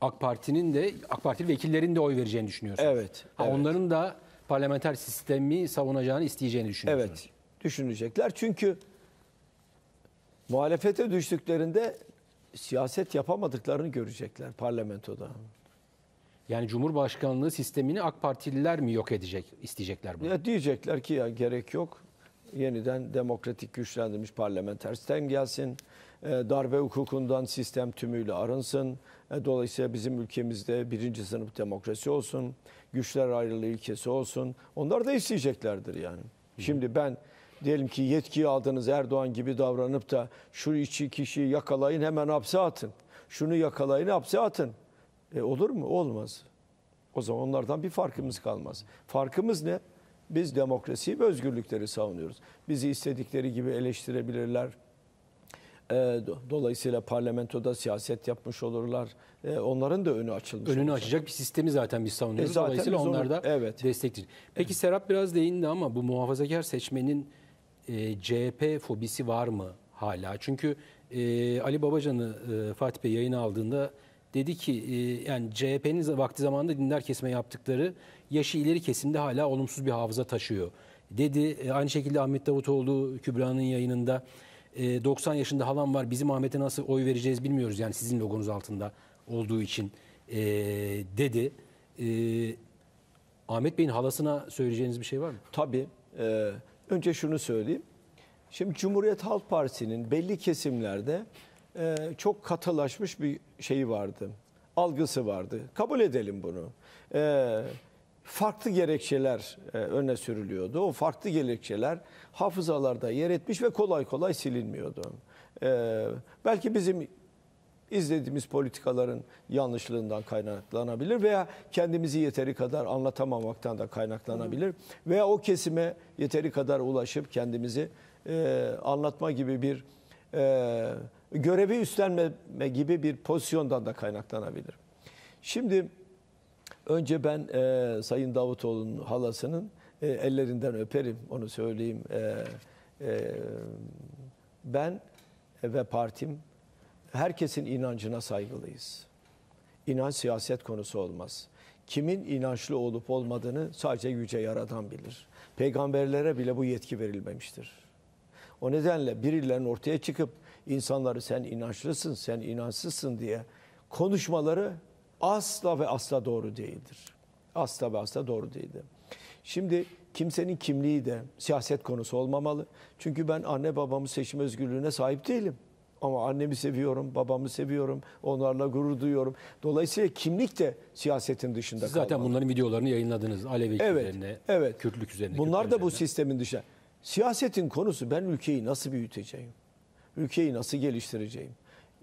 AK Parti'nin de AK Partili vekillerin de oy vereceğini düşünüyorsunuz. Evet, Ha, evet. Onların da parlamenter sistemi savunacağını isteyeceğini düşünüyorsunuz. Evet, düşünecekler. Çünkü muhalefete düştüklerinde siyaset yapamadıklarını görecekler parlamentoda. Yani Cumhurbaşkanlığı sistemini AK Partililer mi yok edecek, isteyecekler bunu? Ya diyecekler ki ya gerek yok. Yeniden demokratik güçlendirilmiş parlamenter sistem gelsin. E, darbe hukukundan sistem tümüyle arınsın. E, dolayısıyla bizim ülkemizde birinci sınıf demokrasi olsun. Güçler ayrılığı ilkesi olsun. Onlar da isteyeceklerdir yani. Şimdi ben diyelim ki yetkiyi aldınız Erdoğan gibi davranıp da şu iki kişiyi yakalayın hemen hapse atın. Şunu yakalayın hapse atın. E, olur mu? Olmaz. O zaman onlardan bir farkımız kalmaz. Farkımız ne? Biz demokrasiyi ve özgürlükleri savunuyoruz. Bizi istedikleri gibi eleştirebilirler. E, do- Dolayısıyla parlamentoda siyaset yapmış olurlar. E, Onların da önü açılmış Önünü olacak. açacak bir sistemi zaten biz savunuyoruz. E zaten Dolayısıyla biz onu- onlar da evet. destekçi. Peki Serap biraz değindi ama bu muhafazakar seçmenin e, CHP fobisi var mı hala? Çünkü e, Ali Babacan'ı e, Fatih Bey yayına aldığında dedi ki e, yani CHP'nin vakti zamanında dindar kesme yaptıkları yaşı ileri kesimde hala olumsuz bir hafıza taşıyor. Dedi E, aynı şekilde Ahmet Davutoğlu Kübra'nın yayınında e, 90 yaşında halam var bizim Ahmet'e nasıl oy vereceğiz bilmiyoruz yani sizin logonuz altında olduğu için e, dedi. E, Ahmet Bey'in halasına söyleyeceğiniz bir şey var mı? Tabii. Ee, önce şunu söyleyeyim. Şimdi Cumhuriyet Halk Partisi'nin belli kesimlerde e, çok katılaşmış bir şeyi vardı. Algısı vardı. Kabul edelim bunu. Ee, farklı gerekçeler e, öne sürülüyordu. O farklı gerekçeler hafızalarda yer etmiş ve kolay kolay silinmiyordu. Ee, belki bizim izlediğimiz politikaların yanlışlığından kaynaklanabilir veya kendimizi yeteri kadar anlatamamaktan da kaynaklanabilir veya o kesime yeteri kadar ulaşıp kendimizi e, anlatma gibi bir e, görevi üstlenme gibi bir pozisyondan da kaynaklanabilir. Şimdi önce ben e, Sayın Davutoğlu'nun halasının e, ellerinden öperim onu söyleyeyim. E, e, ben ve partim herkesin inancına saygılıyız. İnanç siyaset konusu olmaz. Kimin inançlı olup olmadığını sadece yüce yaradan bilir. Peygamberlere bile bu yetki verilmemiştir. O nedenle birilerinin ortaya çıkıp insanları sen inançlısın, sen inançsızsın diye konuşmaları asla ve asla doğru değildir. Asla ve asla doğru değildir. Şimdi kimsenin kimliği de siyaset konusu olmamalı. Çünkü ben anne babamı seçim özgürlüğüne sahip değilim. Ama annemi seviyorum, babamı seviyorum, onlarla gurur duyuyorum. Dolayısıyla kimlik de siyasetin dışında Siz zaten kalmalı. bunların videolarını yayınladınız. Alevilik Evet, üzerine, evet. Kürtlük üzerine. Bunlar Kürtler da bu üzerine. sistemin dışında. Siyasetin konusu ben ülkeyi nasıl büyüteceğim? Ülkeyi nasıl geliştireceğim?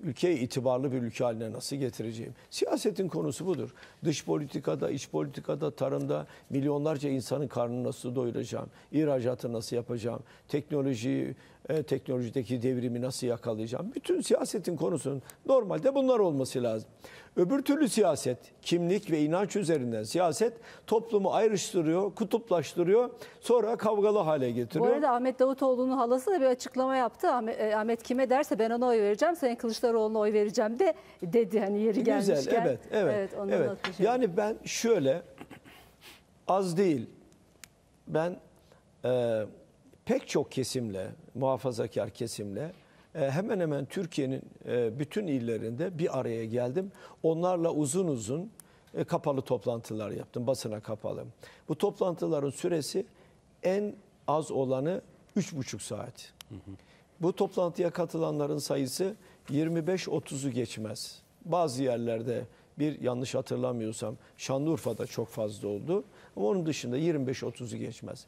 Ülkeyi itibarlı bir ülke haline nasıl getireceğim? Siyasetin konusu budur. Dış politikada, iç politikada, tarımda milyonlarca insanın karnını nasıl doyuracağım? İhracatı nasıl yapacağım? Teknolojiyi, e, teknolojideki devrimi nasıl yakalayacağım? Bütün siyasetin konusunun normalde bunlar olması lazım. Öbür türlü siyaset, kimlik ve inanç üzerinden siyaset toplumu ayrıştırıyor, kutuplaştırıyor, sonra kavgalı hale Bu getiriyor. arada Ahmet Davutoğlu'nun halası da bir açıklama yaptı. Ahmet, e, Ahmet kime derse ben ona oy vereceğim, Sayın Kılıçdaroğlu'na oy vereceğim de dedi hani yeri Güzel, gelmişken. evet, evet. evet. düşelim. Yani ben şöyle az değil, ben e, pek çok kesimle, muhafazakar kesimle e, hemen hemen Türkiye'nin e, bütün illerinde bir araya geldim. Onlarla uzun uzun e, kapalı toplantılar yaptım, basına kapalı. Bu toplantıların süresi en az olanı üç buçuk saat. Bu toplantıya katılanların sayısı 25-30'u geçmez. Bazı yerlerde bir yanlış hatırlamıyorsam Şanlıurfa'da çok fazla oldu. Ama onun dışında 25-30'u geçmez.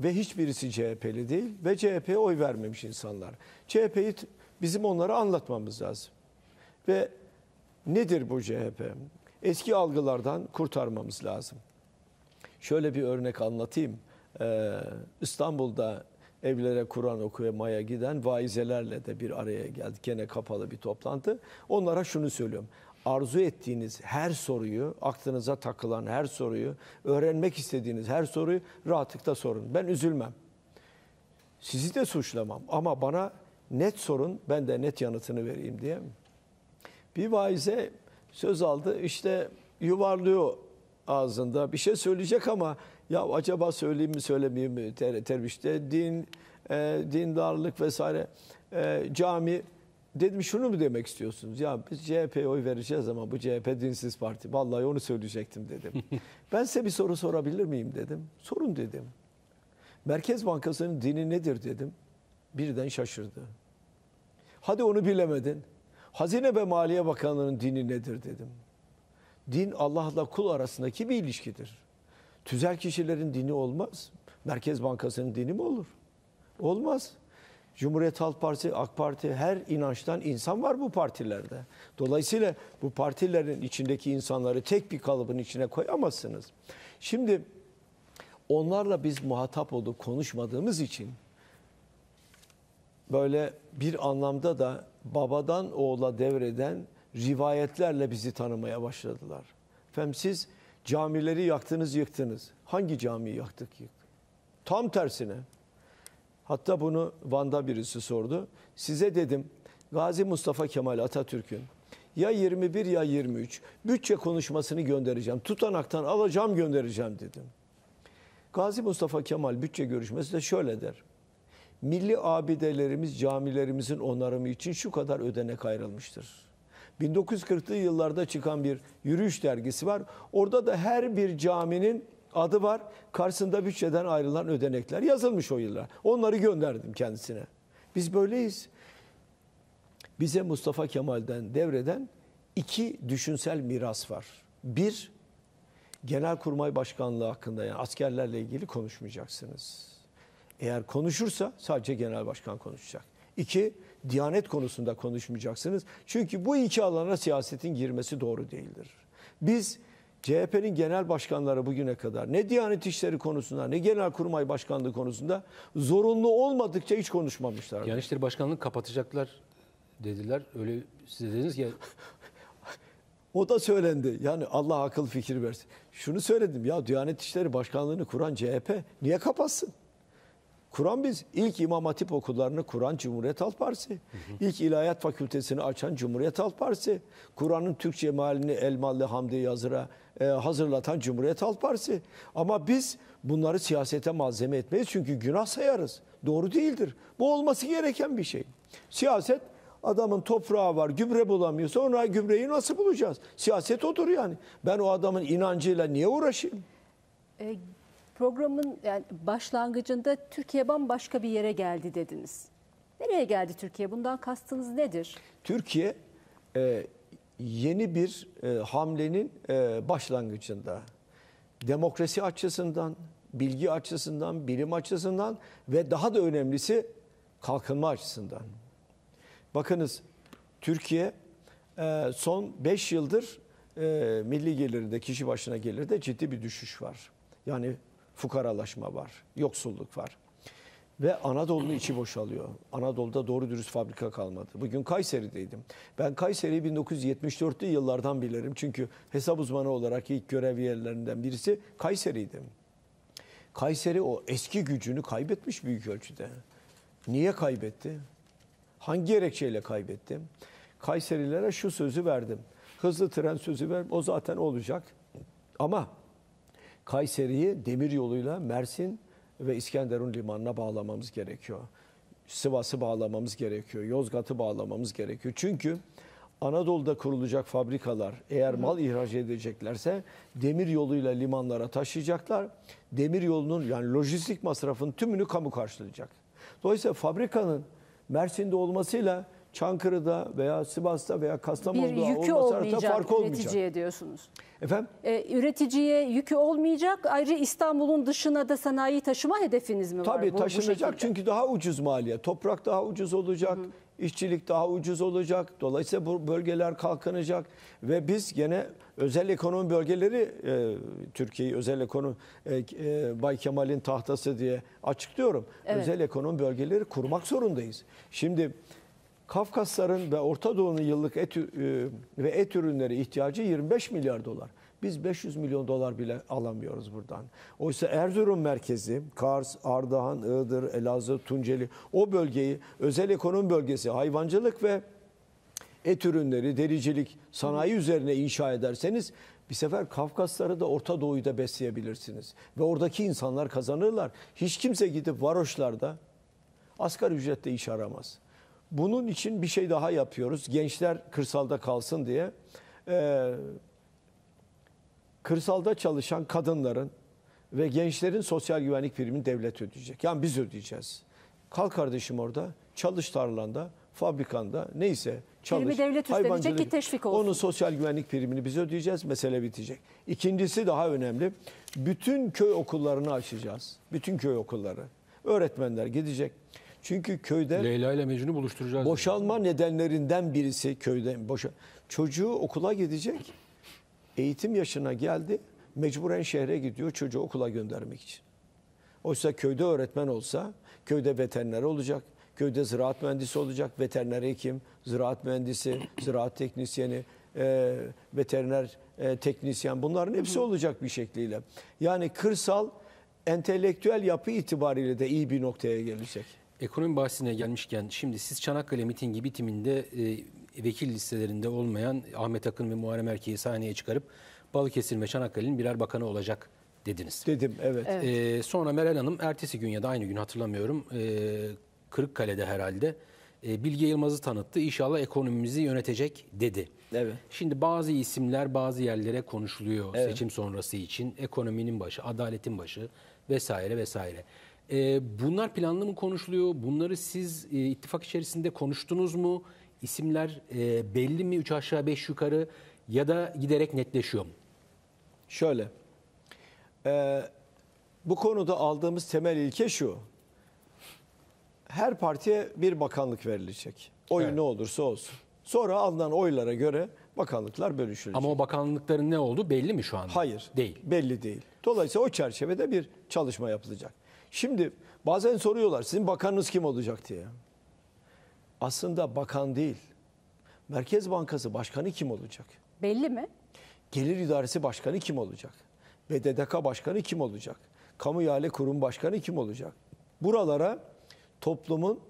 Ve hiçbirisi CHP'li değil ve CHP'ye oy vermemiş insanlar. CHP'yi bizim onlara anlatmamız lazım. Ve nedir bu CHP? Eski algılardan kurtarmamız lazım. Şöyle bir örnek anlatayım. Ee, İstanbul'da evlere Kur'an okumaya giden vaizelerle de bir araya geldik. Gene kapalı bir toplantı. Onlara şunu söylüyorum. Arzu ettiğiniz her soruyu, aklınıza takılan her soruyu, öğrenmek istediğiniz her soruyu rahatlıkla sorun. Ben üzülmem. Sizi de suçlamam ama bana net sorun, ben de net yanıtını vereyim diye. Bir vaize söz aldı işte yuvarlıyor ağzında bir şey söyleyecek ama ya acaba söyleyeyim mi söylemeyeyim mi ter, tervişte din, e, dindarlık vesaire e, cami dedim şunu mu demek istiyorsunuz? Ya biz CHP'ye oy vereceğiz ama bu CHP dinsiz parti. Vallahi onu söyleyecektim dedim. ben size bir soru sorabilir miyim dedim. Sorun dedim. Merkez Bankası'nın dini nedir dedim. Birden şaşırdı. Hadi onu bilemedin. Hazine ve Maliye Bakanlığı'nın dini nedir dedim. Din Allah'la kul arasındaki bir ilişkidir. Tüzel kişilerin dini olmaz. Merkez Bankası'nın dini mi olur? Olmaz. Cumhuriyet Halk Partisi, AK Parti her inançtan insan var bu partilerde. Dolayısıyla bu partilerin içindeki insanları tek bir kalıbın içine koyamazsınız. Şimdi onlarla biz muhatap olup konuşmadığımız için böyle bir anlamda da babadan oğula devreden rivayetlerle bizi tanımaya başladılar. Efendim siz camileri yaktınız yıktınız. Hangi camiyi yaktık yıktık? Tam tersine. Hatta bunu Van'da birisi sordu. Size dedim Gazi Mustafa Kemal Atatürk'ün ya 21 ya 23 bütçe konuşmasını göndereceğim. Tutanaktan alacağım göndereceğim dedim. Gazi Mustafa Kemal bütçe görüşmesi de şöyle der. milli abidelerimiz, camilerimizin onarımı için şu kadar ödenek ayrılmıştır. 1940'lı yıllarda çıkan bir yürüyüş dergisi var. Orada da her bir caminin adı var. Karşısında bütçeden ayrılan ödenekler yazılmış o yıllar. Onları gönderdim kendisine. Biz böyleyiz. Bize Mustafa Kemal'den devreden iki düşünsel miras var. Bir, Genelkurmay Başkanlığı hakkında yani askerlerle ilgili konuşmayacaksınız. Eğer konuşursa sadece genel başkan konuşacak. İki, Diyanet konusunda konuşmayacaksınız. Çünkü bu iki alana siyasetin girmesi doğru değildir. Biz CHP'nin genel başkanları bugüne kadar ne Diyanet İşleri konusunda ne Genelkurmay Başkanlığı konusunda zorunlu olmadıkça hiç konuşmamışlar. Diyanet İşleri Başkanlığı kapatacaklar dediler. Öyle size dediniz ki O da söylendi. Yani Allah akıl fikir versin. Şunu söyledim ya Diyanet İşleri Başkanlığı'nı kuran CHP niye kapatsın? Kuran biz. ilk İmam Hatip okullarını kuran Cumhuriyet Halk Partisi. İlk İlahiyat Fakültesini açan Cumhuriyet Halk Partisi. Kur'an'ın Türkçe mealini Elmalı Hamdi Yazır'a e, hazırlatan Cumhuriyet Halk Partisi. Ama biz bunları siyasete malzeme etmeyiz çünkü günah sayarız. Doğru değildir. Bu olması gereken bir şey. Siyaset adamın toprağı var, gübre bulamıyor. Sonra gübreyi nasıl bulacağız? Siyaset odur yani. Ben o adamın inancıyla niye uğraşayım? E, programın yani başlangıcında Türkiye bambaşka bir yere geldi dediniz. Nereye geldi Türkiye? Bundan kastınız nedir? Türkiye e, yeni bir e, hamlenin e, başlangıcında. Demokrasi açısından, bilgi açısından, bilim açısından ve daha da önemlisi kalkınma açısından. Bakınız Türkiye e, son 5 yıldır e, milli gelirinde, kişi başına gelirde ciddi bir düşüş var. Yani fukaralaşma var, yoksulluk var. Ve Anadolu'nun içi boşalıyor. Anadolu'da doğru dürüst fabrika kalmadı. Bugün Kayseri'deydim. Ben Kayseri'yi 1974'lü yıllardan bilirim. Çünkü hesap uzmanı olarak ilk görev yerlerinden birisi Kayseri'ydi. Kayseri o eski gücünü kaybetmiş büyük ölçüde. Niye kaybetti? Hangi gerekçeyle kaybetti? Kayserilere şu sözü verdim. Hızlı tren sözü ver, o zaten olacak. Ama Kayseri'yi demir yoluyla Mersin ve İskenderun limanına bağlamamız gerekiyor. Sivas'ı bağlamamız gerekiyor. Yozgat'ı bağlamamız gerekiyor. Çünkü Anadolu'da kurulacak fabrikalar eğer mal ihraç edeceklerse demir yoluyla limanlara taşıyacaklar. Demir yolunun yani lojistik masrafın tümünü kamu karşılayacak. Dolayısıyla fabrikanın Mersin'de olmasıyla Çankırı'da veya Sivas'ta veya Bir Kastamonu'da yükü olması arasında olmayacak fark olmayacak. üreticiye diyorsunuz. Efendim? E, üreticiye yükü olmayacak. Ayrıca İstanbul'un dışına da sanayi taşıma hedefiniz mi var? Tabii bu- bu taşınacak şekilde? çünkü daha ucuz maliye. Toprak daha ucuz olacak, işçilik daha ucuz olacak. Dolayısıyla bu bölgeler kalkınacak ve biz gene özel ekonomi bölgeleri e, Türkiye'yi özel ekonomi e, e, Bay Kemal'in tahtası diye açıklıyorum. Evet. Özel ekonomi bölgeleri kurmak zorundayız. Şimdi Kafkasların ve Orta Doğu'nun yıllık et e, ve et ürünleri ihtiyacı 25 milyar dolar. Biz 500 milyon dolar bile alamıyoruz buradan. Oysa Erzurum merkezi, Kars, Ardahan, Iğdır, Elazığ, Tunceli o bölgeyi özel ekonomi bölgesi, hayvancılık ve et ürünleri, dericilik, sanayi üzerine inşa ederseniz bir sefer Kafkasları da Orta Doğu'yu da besleyebilirsiniz. Ve oradaki insanlar kazanırlar. Hiç kimse gidip varoşlarda asgari ücretle iş aramaz. Bunun için bir şey daha yapıyoruz. Gençler kırsalda kalsın diye. Ee, kırsalda çalışan kadınların ve gençlerin sosyal güvenlik primini devlet ödeyecek. Yani biz ödeyeceğiz. Kal kardeşim orada, çalış tarlanda, fabrikanda neyse çalış. Primi devlet üstlenecek ki teşvik olsun. Onun sosyal güvenlik primini biz ödeyeceğiz, mesele bitecek. İkincisi daha önemli, bütün köy okullarını açacağız. Bütün köy okulları. Öğretmenler gidecek. Çünkü köyde... Leyla ile Mecnun'u buluşturacağız. Boşalma nedenlerinden birisi köyde boşa çocuğu okula gidecek. Eğitim yaşına geldi. Mecburen şehre gidiyor çocuğu okula göndermek için. Oysa köyde öğretmen olsa köyde veteriner olacak. Köyde ziraat mühendisi olacak. Veteriner hekim, ziraat mühendisi, ziraat teknisyeni, e, veteriner e, teknisyen bunların hepsi olacak bir şekliyle. Yani kırsal entelektüel yapı itibariyle de iyi bir noktaya gelecek. Ekonomi bahsine gelmişken şimdi siz Çanakkale mitingi bitiminde e, vekil listelerinde olmayan Ahmet Akın ve Muharrem Erkeği sahneye çıkarıp Balıkesir ve Çanakkale'nin birer bakanı olacak dediniz. Dedim evet. E, sonra Meral Hanım ertesi gün ya da aynı gün hatırlamıyorum e, Kırıkkale'de herhalde e, Bilge Yılmaz'ı tanıttı. İnşallah ekonomimizi yönetecek dedi. Evet. Şimdi bazı isimler bazı yerlere konuşuluyor Evet. seçim sonrası için. Ekonominin başı, adaletin başı vesaire vesaire. E, bunlar planlı mı konuşuluyor? Bunları siz e, ittifak içerisinde konuştunuz mu? İsimler e, belli mi? Üç aşağı beş yukarı ya da giderek netleşiyor mu? Şöyle. Ee, bu konuda aldığımız temel ilke şu. Her partiye bir bakanlık verilecek. Oy Evet. ne olursa olsun. Sonra alınan oylara göre bakanlıklar bölüşülecek. Ama o bakanlıkların ne olduğu belli mi şu anda? Hayır. Değil. Belli değil. Dolayısıyla o çerçevede bir çalışma yapılacak. Şimdi bazen soruyorlar sizin bakanınız kim olacak diye. Aslında bakan değil. Merkez Bankası Başkanı kim olacak? Belli mi? Gelir İdaresi Başkanı kim olacak? BDDK Başkanı kim olacak? Kamu İhale Kurum Başkanı kim olacak? Buralara toplumun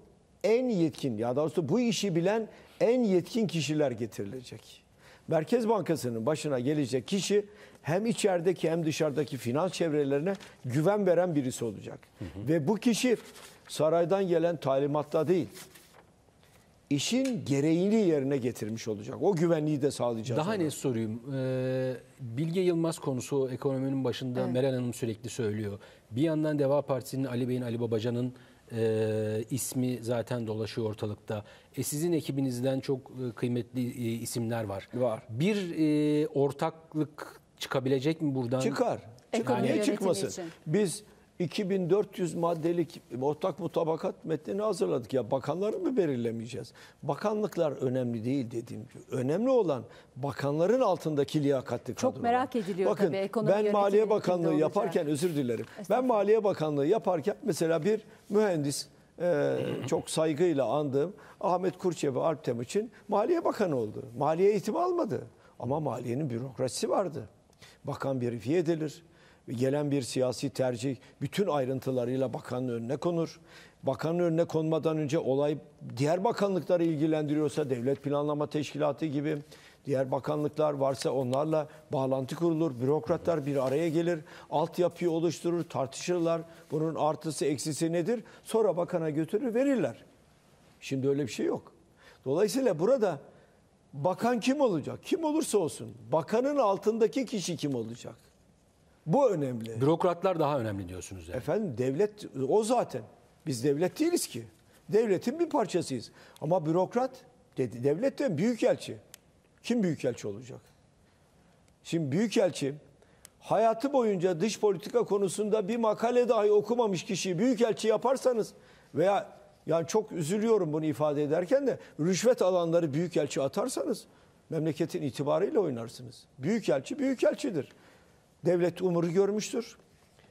en yetkin ya da doğrusu bu işi bilen en yetkin kişiler getirilecek. Merkez Bankası'nın başına gelecek kişi hem içerideki hem dışarıdaki finans çevrelerine güven veren birisi olacak. Ve bu kişi saraydan gelen talimatta değil, işin gereğini yerine getirmiş olacak. O güvenliği de sağlayacağız. Daha ona. ne sorayım? Ee, Bilge Yılmaz konusu ekonominin başında Evet. Meral Hanım sürekli söylüyor. Bir yandan Deva Partisi'nin Ali Bey'in, Ali Babacan'ın e, ismi zaten dolaşıyor ortalıkta. E, sizin ekibinizden çok e, kıymetli e, isimler var. Var. Bir e, ortaklık çıkabilecek mi buradan? Çıkar. Çıkar. Ekonomi Niye yönetimi çıkmasın? için. Biz 2400 maddelik ortak mutabakat metnini hazırladık ya bakanları mı belirlemeyeceğiz? Bakanlıklar önemli değil dediğim gibi. Önemli olan bakanların altındaki liyakatli Çok kadrolar. merak ediliyor Bakın, tabii, ekonomi ben Maliye Bakanlığı yaparken özür dilerim. Ben Maliye Bakanlığı yaparken mesela bir mühendis e, çok saygıyla andığım Ahmet Kurçevi ve Alptem için Maliye Bakanı oldu. Maliye eğitimi almadı. Ama maliyenin bürokrasisi vardı. Bakan verifiye edilir. Gelen bir siyasi tercih bütün ayrıntılarıyla bakanın önüne konur. Bakanın önüne konmadan önce olay diğer bakanlıkları ilgilendiriyorsa devlet planlama teşkilatı gibi diğer bakanlıklar varsa onlarla bağlantı kurulur. Bürokratlar bir araya gelir, altyapıyı oluşturur, tartışırlar. Bunun artısı eksisi nedir? Sonra bakana götürür verirler. Şimdi öyle bir şey yok. Dolayısıyla burada bakan kim olacak? Kim olursa olsun bakanın altındaki kişi kim olacak? Bu önemli. Bürokratlar daha önemli diyorsunuz yani. Efendim devlet o zaten. Biz devlet değiliz ki. Devletin bir parçasıyız. Ama bürokrat dedi devletten büyükelçi. Kim büyükelçi olacak? Şimdi büyükelçi hayatı boyunca dış politika konusunda bir makale dahi okumamış kişiyi büyükelçi yaparsanız veya yani çok üzülüyorum bunu ifade ederken de rüşvet alanları büyükelçi atarsanız memleketin itibarıyla oynarsınız. Büyükelçi büyükelçidir. Devlet umuru görmüştür.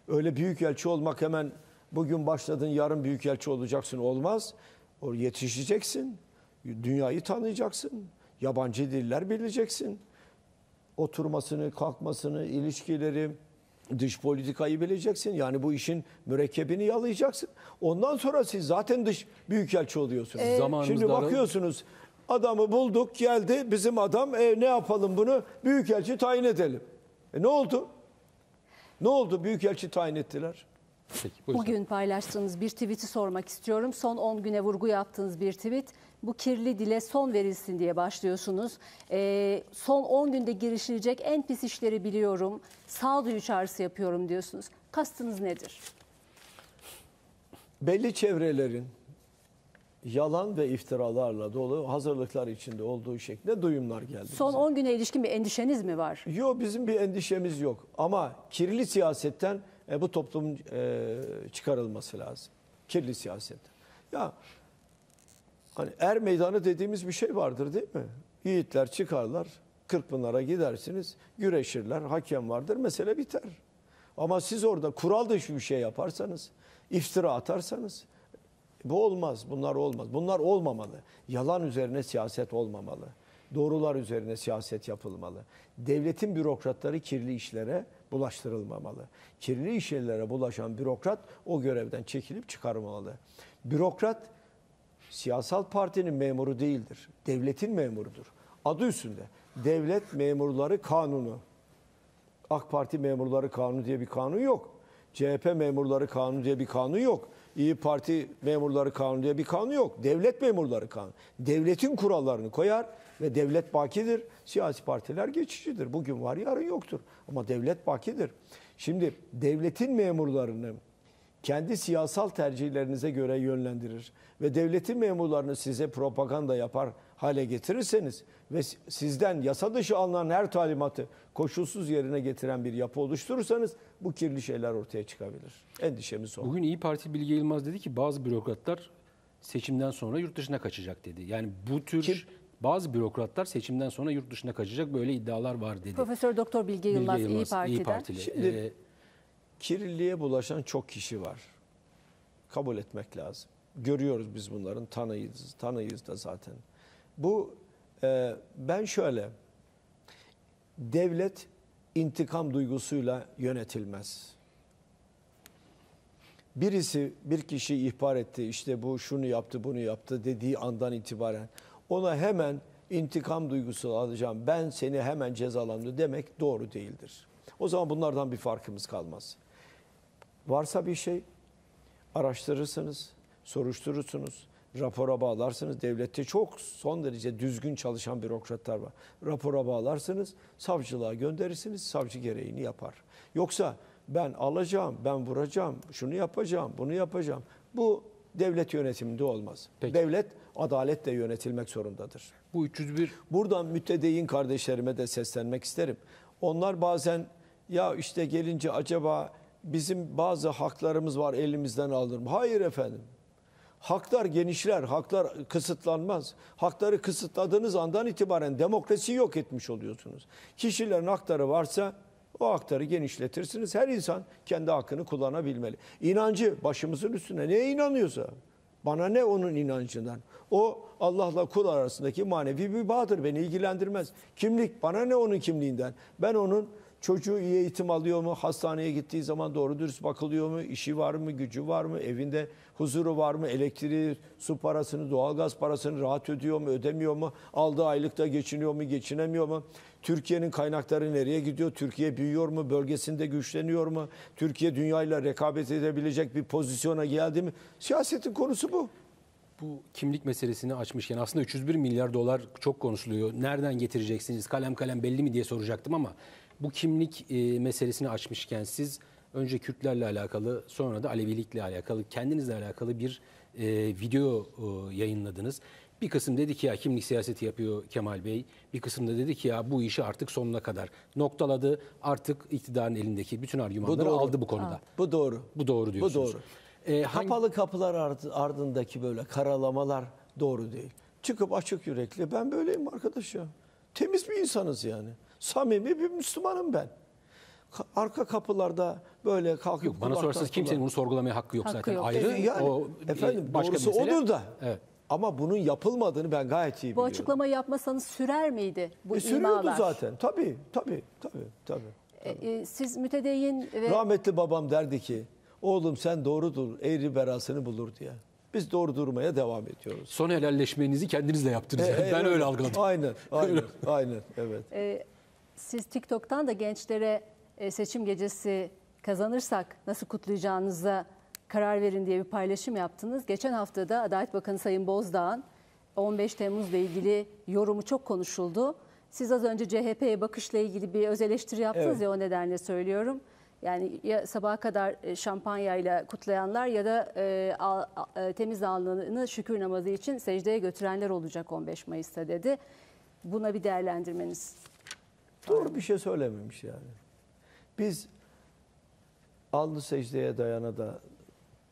Öyle büyükelçi olmak hemen bugün başladın yarın büyükelçi olacaksın olmaz. O yetişeceksin. Dünyayı tanıyacaksın. Yabancı diller bileceksin. Oturmasını, kalkmasını, ilişkileri, dış politikayı bileceksin. Yani bu işin mürekkebini yalayacaksın. Ondan sonra siz zaten dış büyükelçi oluyorsunuz. Zamanımız Şimdi bakıyorsunuz adamı bulduk geldi bizim adam e, ne yapalım bunu büyükelçi tayin edelim. E, ne oldu? Ne oldu? Büyükelçi tayin ettiler. Peki, buyurun. Bugün paylaştığınız bir tweet'i sormak istiyorum. Son 10 güne vurgu yaptığınız bir tweet. Bu kirli dile son verilsin diye başlıyorsunuz. Ee, son 10 günde girişilecek en pis işleri biliyorum. Sağduyu çağrısı yapıyorum diyorsunuz. Kastınız nedir? Belli çevrelerin yalan ve iftiralarla dolu hazırlıklar içinde olduğu şeklinde duyumlar geldi. Son 10 güne ilişkin bir endişeniz mi var? Yok bizim bir endişemiz yok. Ama kirli siyasetten e, bu toplumun e, çıkarılması lazım. Kirli siyaset. Ya hani er meydanı dediğimiz bir şey vardır değil mi? Yiğitler çıkarlar, Kırkpınar'a gidersiniz, güreşirler, hakem vardır, mesele biter. Ama siz orada kural dışı bir şey yaparsanız, iftira atarsanız bu olmaz, bunlar olmaz. Bunlar olmamalı. Yalan üzerine siyaset olmamalı. Doğrular üzerine siyaset yapılmalı. Devletin bürokratları kirli işlere bulaştırılmamalı. Kirli işlere bulaşan bürokrat o görevden çekilip çıkarılmalı. Bürokrat siyasal partinin memuru değildir. Devletin memurudur. Adı üstünde. Devlet memurları kanunu. AK Parti memurları kanunu diye bir kanun yok. CHP memurları kanunu diye bir kanun yok. İyi Parti memurları kanunu diye bir kanun yok. Devlet memurları kanunu. Devletin kurallarını koyar ve devlet bakidir. Siyasi partiler geçicidir. Bugün var yarın yoktur. Ama devlet bakidir. Şimdi devletin memurlarını kendi siyasal tercihlerinize göre yönlendirir ve devletin memurlarını size propaganda yapar hale getirirseniz ve sizden yasa dışı alınan her talimatı koşulsuz yerine getiren bir yapı oluşturursanız bu kirli şeyler ortaya çıkabilir. Endişemiz o. Bugün İyi Parti Bilge Yılmaz dedi ki bazı bürokratlar seçimden sonra yurt dışına kaçacak dedi. Yani bu tür Kim? bazı bürokratlar seçimden sonra yurt dışına kaçacak böyle iddialar var dedi. Profesör Doktor Bilge Bilge Yılmaz, Yılmaz, İyi Parti'den. Partili. Şimdi- Ee, Kirliliğe bulaşan çok kişi var. Kabul etmek lazım. Görüyoruz biz bunların tanıyız, tanıyız da zaten. Bu e, ben şöyle devlet intikam duygusuyla yönetilmez. Birisi bir kişi ihbar etti işte bu şunu yaptı bunu yaptı dediği andan itibaren ona hemen intikam duygusu alacağım ben seni hemen cezalandır demek doğru değildir. O zaman bunlardan bir farkımız kalmaz. Varsa bir şey araştırırsınız, soruşturursunuz, rapora bağlarsınız. Devlette çok son derece düzgün çalışan bürokratlar var. Rapora bağlarsınız, savcılığa gönderirsiniz, savcı gereğini yapar. Yoksa ben alacağım, ben vuracağım, şunu yapacağım, bunu yapacağım. Bu devlet yönetiminde olmaz. Peki. Devlet adaletle yönetilmek zorundadır. bu 301 Buradan müttedeyin kardeşlerime de seslenmek isterim. Onlar bazen ya işte gelince acaba bizim bazı haklarımız var elimizden alınır mı? Hayır efendim. Haklar genişler, haklar kısıtlanmaz. Hakları kısıtladığınız andan itibaren demokrasiyi yok etmiş oluyorsunuz. Kişilerin hakları varsa o hakları genişletirsiniz. Her insan kendi hakkını kullanabilmeli. İnancı başımızın üstüne neye inanıyorsa bana ne onun inancından? O Allah'la kul arasındaki manevi bir bağdır. Beni ilgilendirmez. Kimlik bana ne onun kimliğinden? Ben onun çocuğu iyi eğitim alıyor mu? Hastaneye gittiği zaman doğru dürüst bakılıyor mu? İşi var mı? Gücü var mı? Evinde huzuru var mı? Elektriği, su parasını, doğalgaz parasını rahat ödüyor mu? Ödemiyor mu? Aldığı aylıkta geçiniyor mu? Geçinemiyor mu? Türkiye'nin kaynakları nereye gidiyor? Türkiye büyüyor mu? Bölgesinde güçleniyor mu? Türkiye dünyayla rekabet edebilecek bir pozisyona geldi mi? Siyasetin konusu bu. bu kimlik meselesini açmışken aslında 301 milyar dolar çok konuşuluyor. Nereden getireceksiniz? Kalem kalem belli mi diye soracaktım ama bu kimlik e, meselesini açmışken siz önce Kürtlerle alakalı sonra da Alevilikle alakalı kendinizle alakalı bir e, video e, yayınladınız. Bir kısım dedi ki ya kimlik siyaseti yapıyor Kemal Bey. Bir kısım da dedi ki ya bu işi artık sonuna kadar noktaladı. Artık iktidarın elindeki bütün argümanları doğru. aldı bu konuda. Bu doğru. Bu doğru Bu diyorsunuz. doğru. E, hangi- Kapalı kapılar ard- ardındaki böyle karalamalar doğru değil. Çıkıp açık yürekli ben böyleyim arkadaş ya. Temiz bir insanız yani. Samimi bir Müslümanım ben. Ka- Arka kapılarda böyle kalkıp Yok bana sorarsanız kimsenin bunu sorgulamaya hakkı yok Hakkı zaten. yok. Ayrı. E, yani, o efendim başka bir doğrusu mesele. odur da. Evet. Ama bunun yapılmadığını ben gayet iyi Bu biliyorum. açıklamayı yapmasanız sürer miydi bu E, sürüyordu imalar? zaten. Tabii, tabii, tabii, tabii. E, e, siz mütedeyyin ve Rahmetli babam derdi ki, oğlum sen doğru dur, eğri berasını bulur diye. Biz doğru durmaya devam ediyoruz. Son helalleşmenizi kendinizle yaptınız. E, e, ben öyle algıladım. Aynen, aynen, aynen, evet. e, siz TikTok'tan da gençlere e, seçim gecesi kazanırsak nasıl kutlayacağınıza karar verin diye bir paylaşım yaptınız. Geçen hafta da Adalet Bakanı Sayın Bozdağ'ın 15 Temmuz'la ilgili yorumu çok konuşuldu. Siz az önce CHP'ye bakışla ilgili bir öz eleştiri yaptınız Evet. ya o nedenle söylüyorum. Yani ya sabaha kadar e, şampanyayla kutlayanlar ya da e, al- a- e, temiz alnını şükür namazı için secdeye götürenler olacak 15 Mayıs'ta dedi. Buna bir değerlendirmeniz. Doğru bir şey söylememiş yani. Biz alnı secdeye dayana da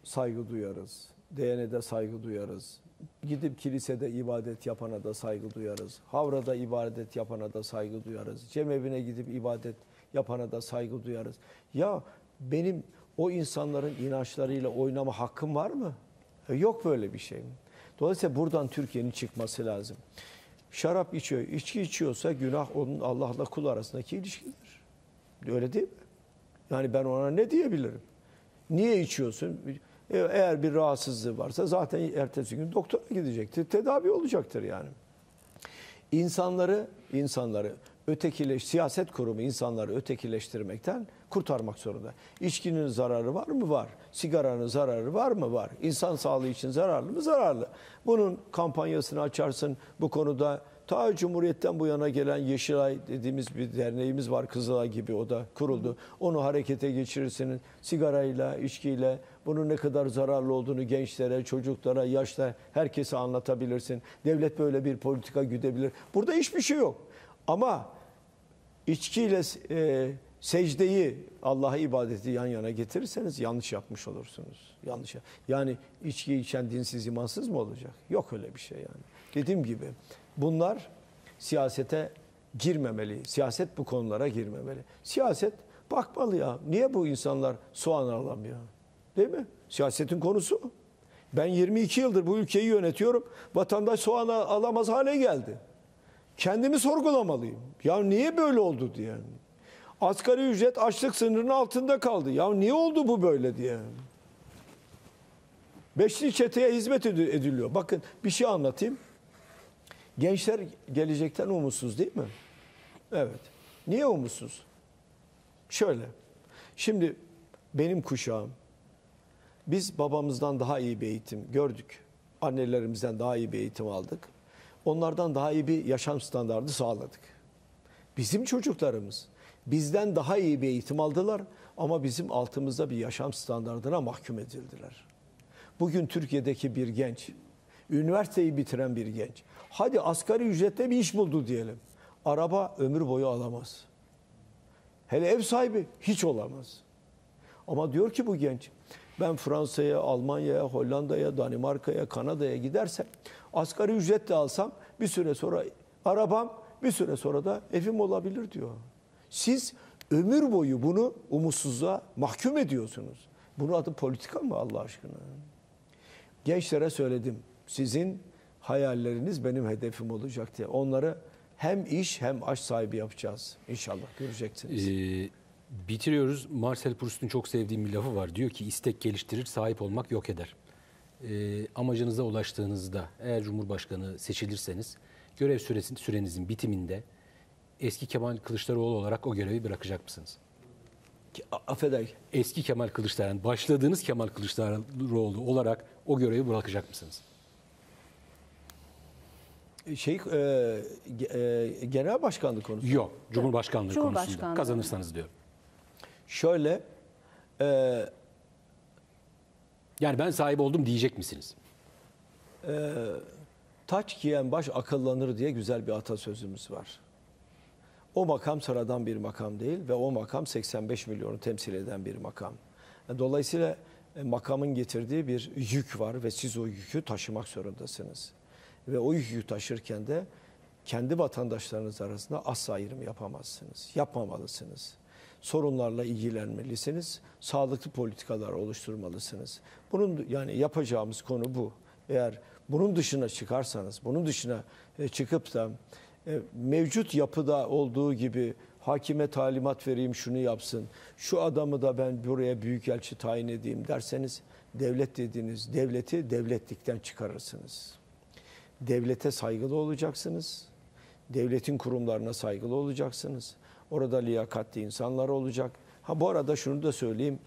saygı duyarız. Diyene de saygı duyarız. Gidip kilisede ibadet yapana da saygı duyarız. Havrada ibadet yapana da saygı duyarız. Cemevine gidip ibadet yapana da saygı duyarız. Ya benim o insanların inançlarıyla oynama hakkım var mı? E, Yok böyle bir şey. Dolayısıyla buradan Türkiye'nin çıkması lazım. Şarap içiyor, içki içiyorsa günah onun Allah'la kul arasındaki ilişkidir. Öyle değil mi? Yani ben ona ne diyebilirim? Niye içiyorsun? E, Eğer bir rahatsızlığı varsa zaten ertesi gün doktora gidecektir. Tedavi olacaktır yani. İnsanları, insanları ötekileş siyaset kurumu insanları ötekileştirmekten kurtarmak zorunda. İçkinin zararı var mı? Var. Sigaranın zararı var mı? Var. İnsan sağlığı için zararlı mı? Zararlı. Bunun kampanyasını açarsın. Bu konuda ta Cumhuriyet'ten bu yana gelen Yeşilay dediğimiz bir derneğimiz var. Kızılay gibi o da kuruldu. Onu harekete geçirirsiniz. Sigarayla, içkiyle bunun ne kadar zararlı olduğunu gençlere, çocuklara, yaşlara herkese anlatabilirsin. Devlet böyle bir politika güdebilir. Burada hiçbir şey yok. Ama içkiyle e, secdeyi, Allah'a ibadeti yan yana getirirseniz yanlış yapmış olursunuz. Yanlış. Yani içki içen dinsiz, imansız mı olacak? Yok öyle bir şey yani. Dediğim gibi bunlar siyasete girmemeli. Siyaset bu konulara girmemeli. Siyaset bakmalı ya. Niye bu insanlar soğan alamıyor? Değil mi? Siyasetin konusu. Ben 22 yıldır bu ülkeyi yönetiyorum. Vatandaş soğan al- alamaz hale geldi. Kendimi sorgulamalıyım. Ya niye böyle oldu diye. Asgari ücret açlık sınırının altında kaldı. Ya niye oldu bu böyle diye. Beşli çeteye hizmet edi- ediliyor. Bakın bir şey anlatayım. Gençler gelecekten umutsuz değil mi? Evet. Niye umutsuz? Şöyle. Şimdi benim kuşağım biz babamızdan daha iyi bir eğitim gördük. Annelerimizden daha iyi bir eğitim aldık. Onlardan daha iyi bir yaşam standardı sağladık. Bizim çocuklarımız bizden daha iyi bir eğitim aldılar ama bizim altımızda bir yaşam standardına mahkum edildiler. Bugün Türkiye'deki bir genç, üniversiteyi bitiren bir genç, hadi asgari ücretle bir iş buldu diyelim. Araba ömür boyu alamaz. Hele ev sahibi hiç olamaz. Ama diyor ki bu genç ben Fransa'ya, Almanya'ya, Hollanda'ya, Danimarka'ya, Kanada'ya gidersem asgari ücretle alsam bir süre sonra arabam bir süre sonra da evim olabilir diyor. Siz ömür boyu bunu umutsuzluğa mahkum ediyorsunuz. Bunun adı politika mı Allah aşkına? Gençlere söyledim. Sizin hayalleriniz benim hedefim olacak diye. Onları hem iş hem aş sahibi yapacağız. İnşallah göreceksiniz. Ee, bitiriyoruz. Marcel Proust'un çok sevdiğim bir lafı var. Diyor ki istek geliştirir, sahip olmak yok eder. Ee, amacınıza ulaştığınızda eğer Cumhurbaşkanı seçilirseniz görev süresi, sürenizin bitiminde eski Kemal Kılıçdaroğlu olarak o görevi bırakacak mısınız? Affeder. Eski Kemal Kılıçdaroğlu, başladığınız Kemal Kılıçdaroğlu olarak o görevi bırakacak mısınız? Şey e, e, genel başkanlık konusu. Yok, Cumhurbaşkanlığı, konusunda. Cumhurbaşkanlığı. Kazanırsanız diyor. Şöyle e, Yani ben sahip oldum diyecek misiniz? taç giyen baş akıllanır diye güzel bir atasözümüz var. O makam sıradan bir makam değil ve o makam 85 milyonu temsil eden bir makam. Dolayısıyla e, makamın getirdiği bir yük var ve siz o yükü taşımak zorundasınız. Ve o yükü taşırken de kendi vatandaşlarınız arasında asla ayrım yapamazsınız. Yapmamalısınız. Sorunlarla ilgilenmelisiniz. Sağlıklı politikalar oluşturmalısınız. Bunun yani yapacağımız konu bu. Eğer bunun dışına çıkarsanız, bunun dışına e, çıkıp da e, mevcut yapıda olduğu gibi hakime talimat vereyim şunu yapsın, şu adamı da ben buraya büyükelçi tayin edeyim derseniz devlet dediğiniz devleti devletlikten çıkarırsınız. Devlete saygılı olacaksınız. Devletin kurumlarına saygılı olacaksınız. Orada liyakatli insanlar olacak. Ha bu arada şunu da söyleyeyim.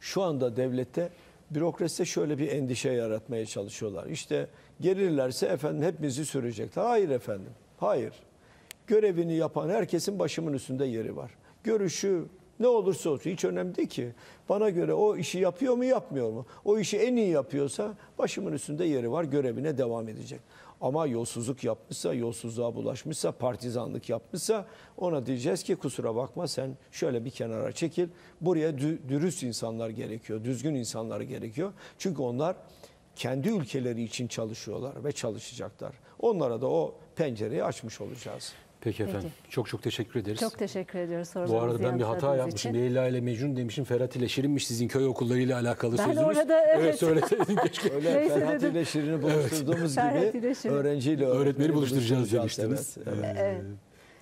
Şu anda devlette bürokraside şöyle bir endişe yaratmaya çalışıyorlar. İşte gelirlerse efendim hepimizi sürecekler. Hayır efendim. Hayır. Görevini yapan herkesin başımın üstünde yeri var. Görüşü ne olursa olsun hiç önemli değil ki. Bana göre o işi yapıyor mu yapmıyor mu? O işi en iyi yapıyorsa başımın üstünde yeri var. Görevine devam edecek. Ama yolsuzluk yapmışsa, yolsuzluğa bulaşmışsa, partizanlık yapmışsa ona diyeceğiz ki kusura bakma sen şöyle bir kenara çekil. Buraya dü- dürüst insanlar gerekiyor, düzgün insanlar gerekiyor. Çünkü onlar kendi ülkeleri için çalışıyorlar ve çalışacaklar. Onlara da o pencereyi açmış olacağız. Peki efendim. Çok çok teşekkür ederiz. Çok teşekkür ediyoruz Bu sorularınızı arada ben bir hata yapmışım. için. Leyla ile Mecnun demişim. Ferhat ile Şirin'miş sizin köy okullarıyla alakalı Ben sözünüz. orada evet. söyleseydin keşke. Öyle Neyse Ferhat dedim. ile Şirin'i buluşturduğumuz Ferhat gibi ile Şirin. öğrenciyle Öğretmeni buluşturacağız demiştiniz. Evet, evet. Evet.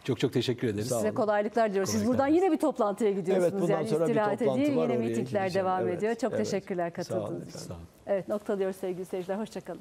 Çok çok teşekkür ederiz. Size kolaylıklar diliyoruz. Siz buradan yine bir toplantıya gidiyorsunuz. Evet, bundan yani sonra bir istirahat toplantı edeyim. var, Yine mitingler devam Evet, ediyor. Çok evet. teşekkürler katıldığınız için. Sağ olun. Evet noktalıyoruz sevgili seyirciler. Hoşçakalın.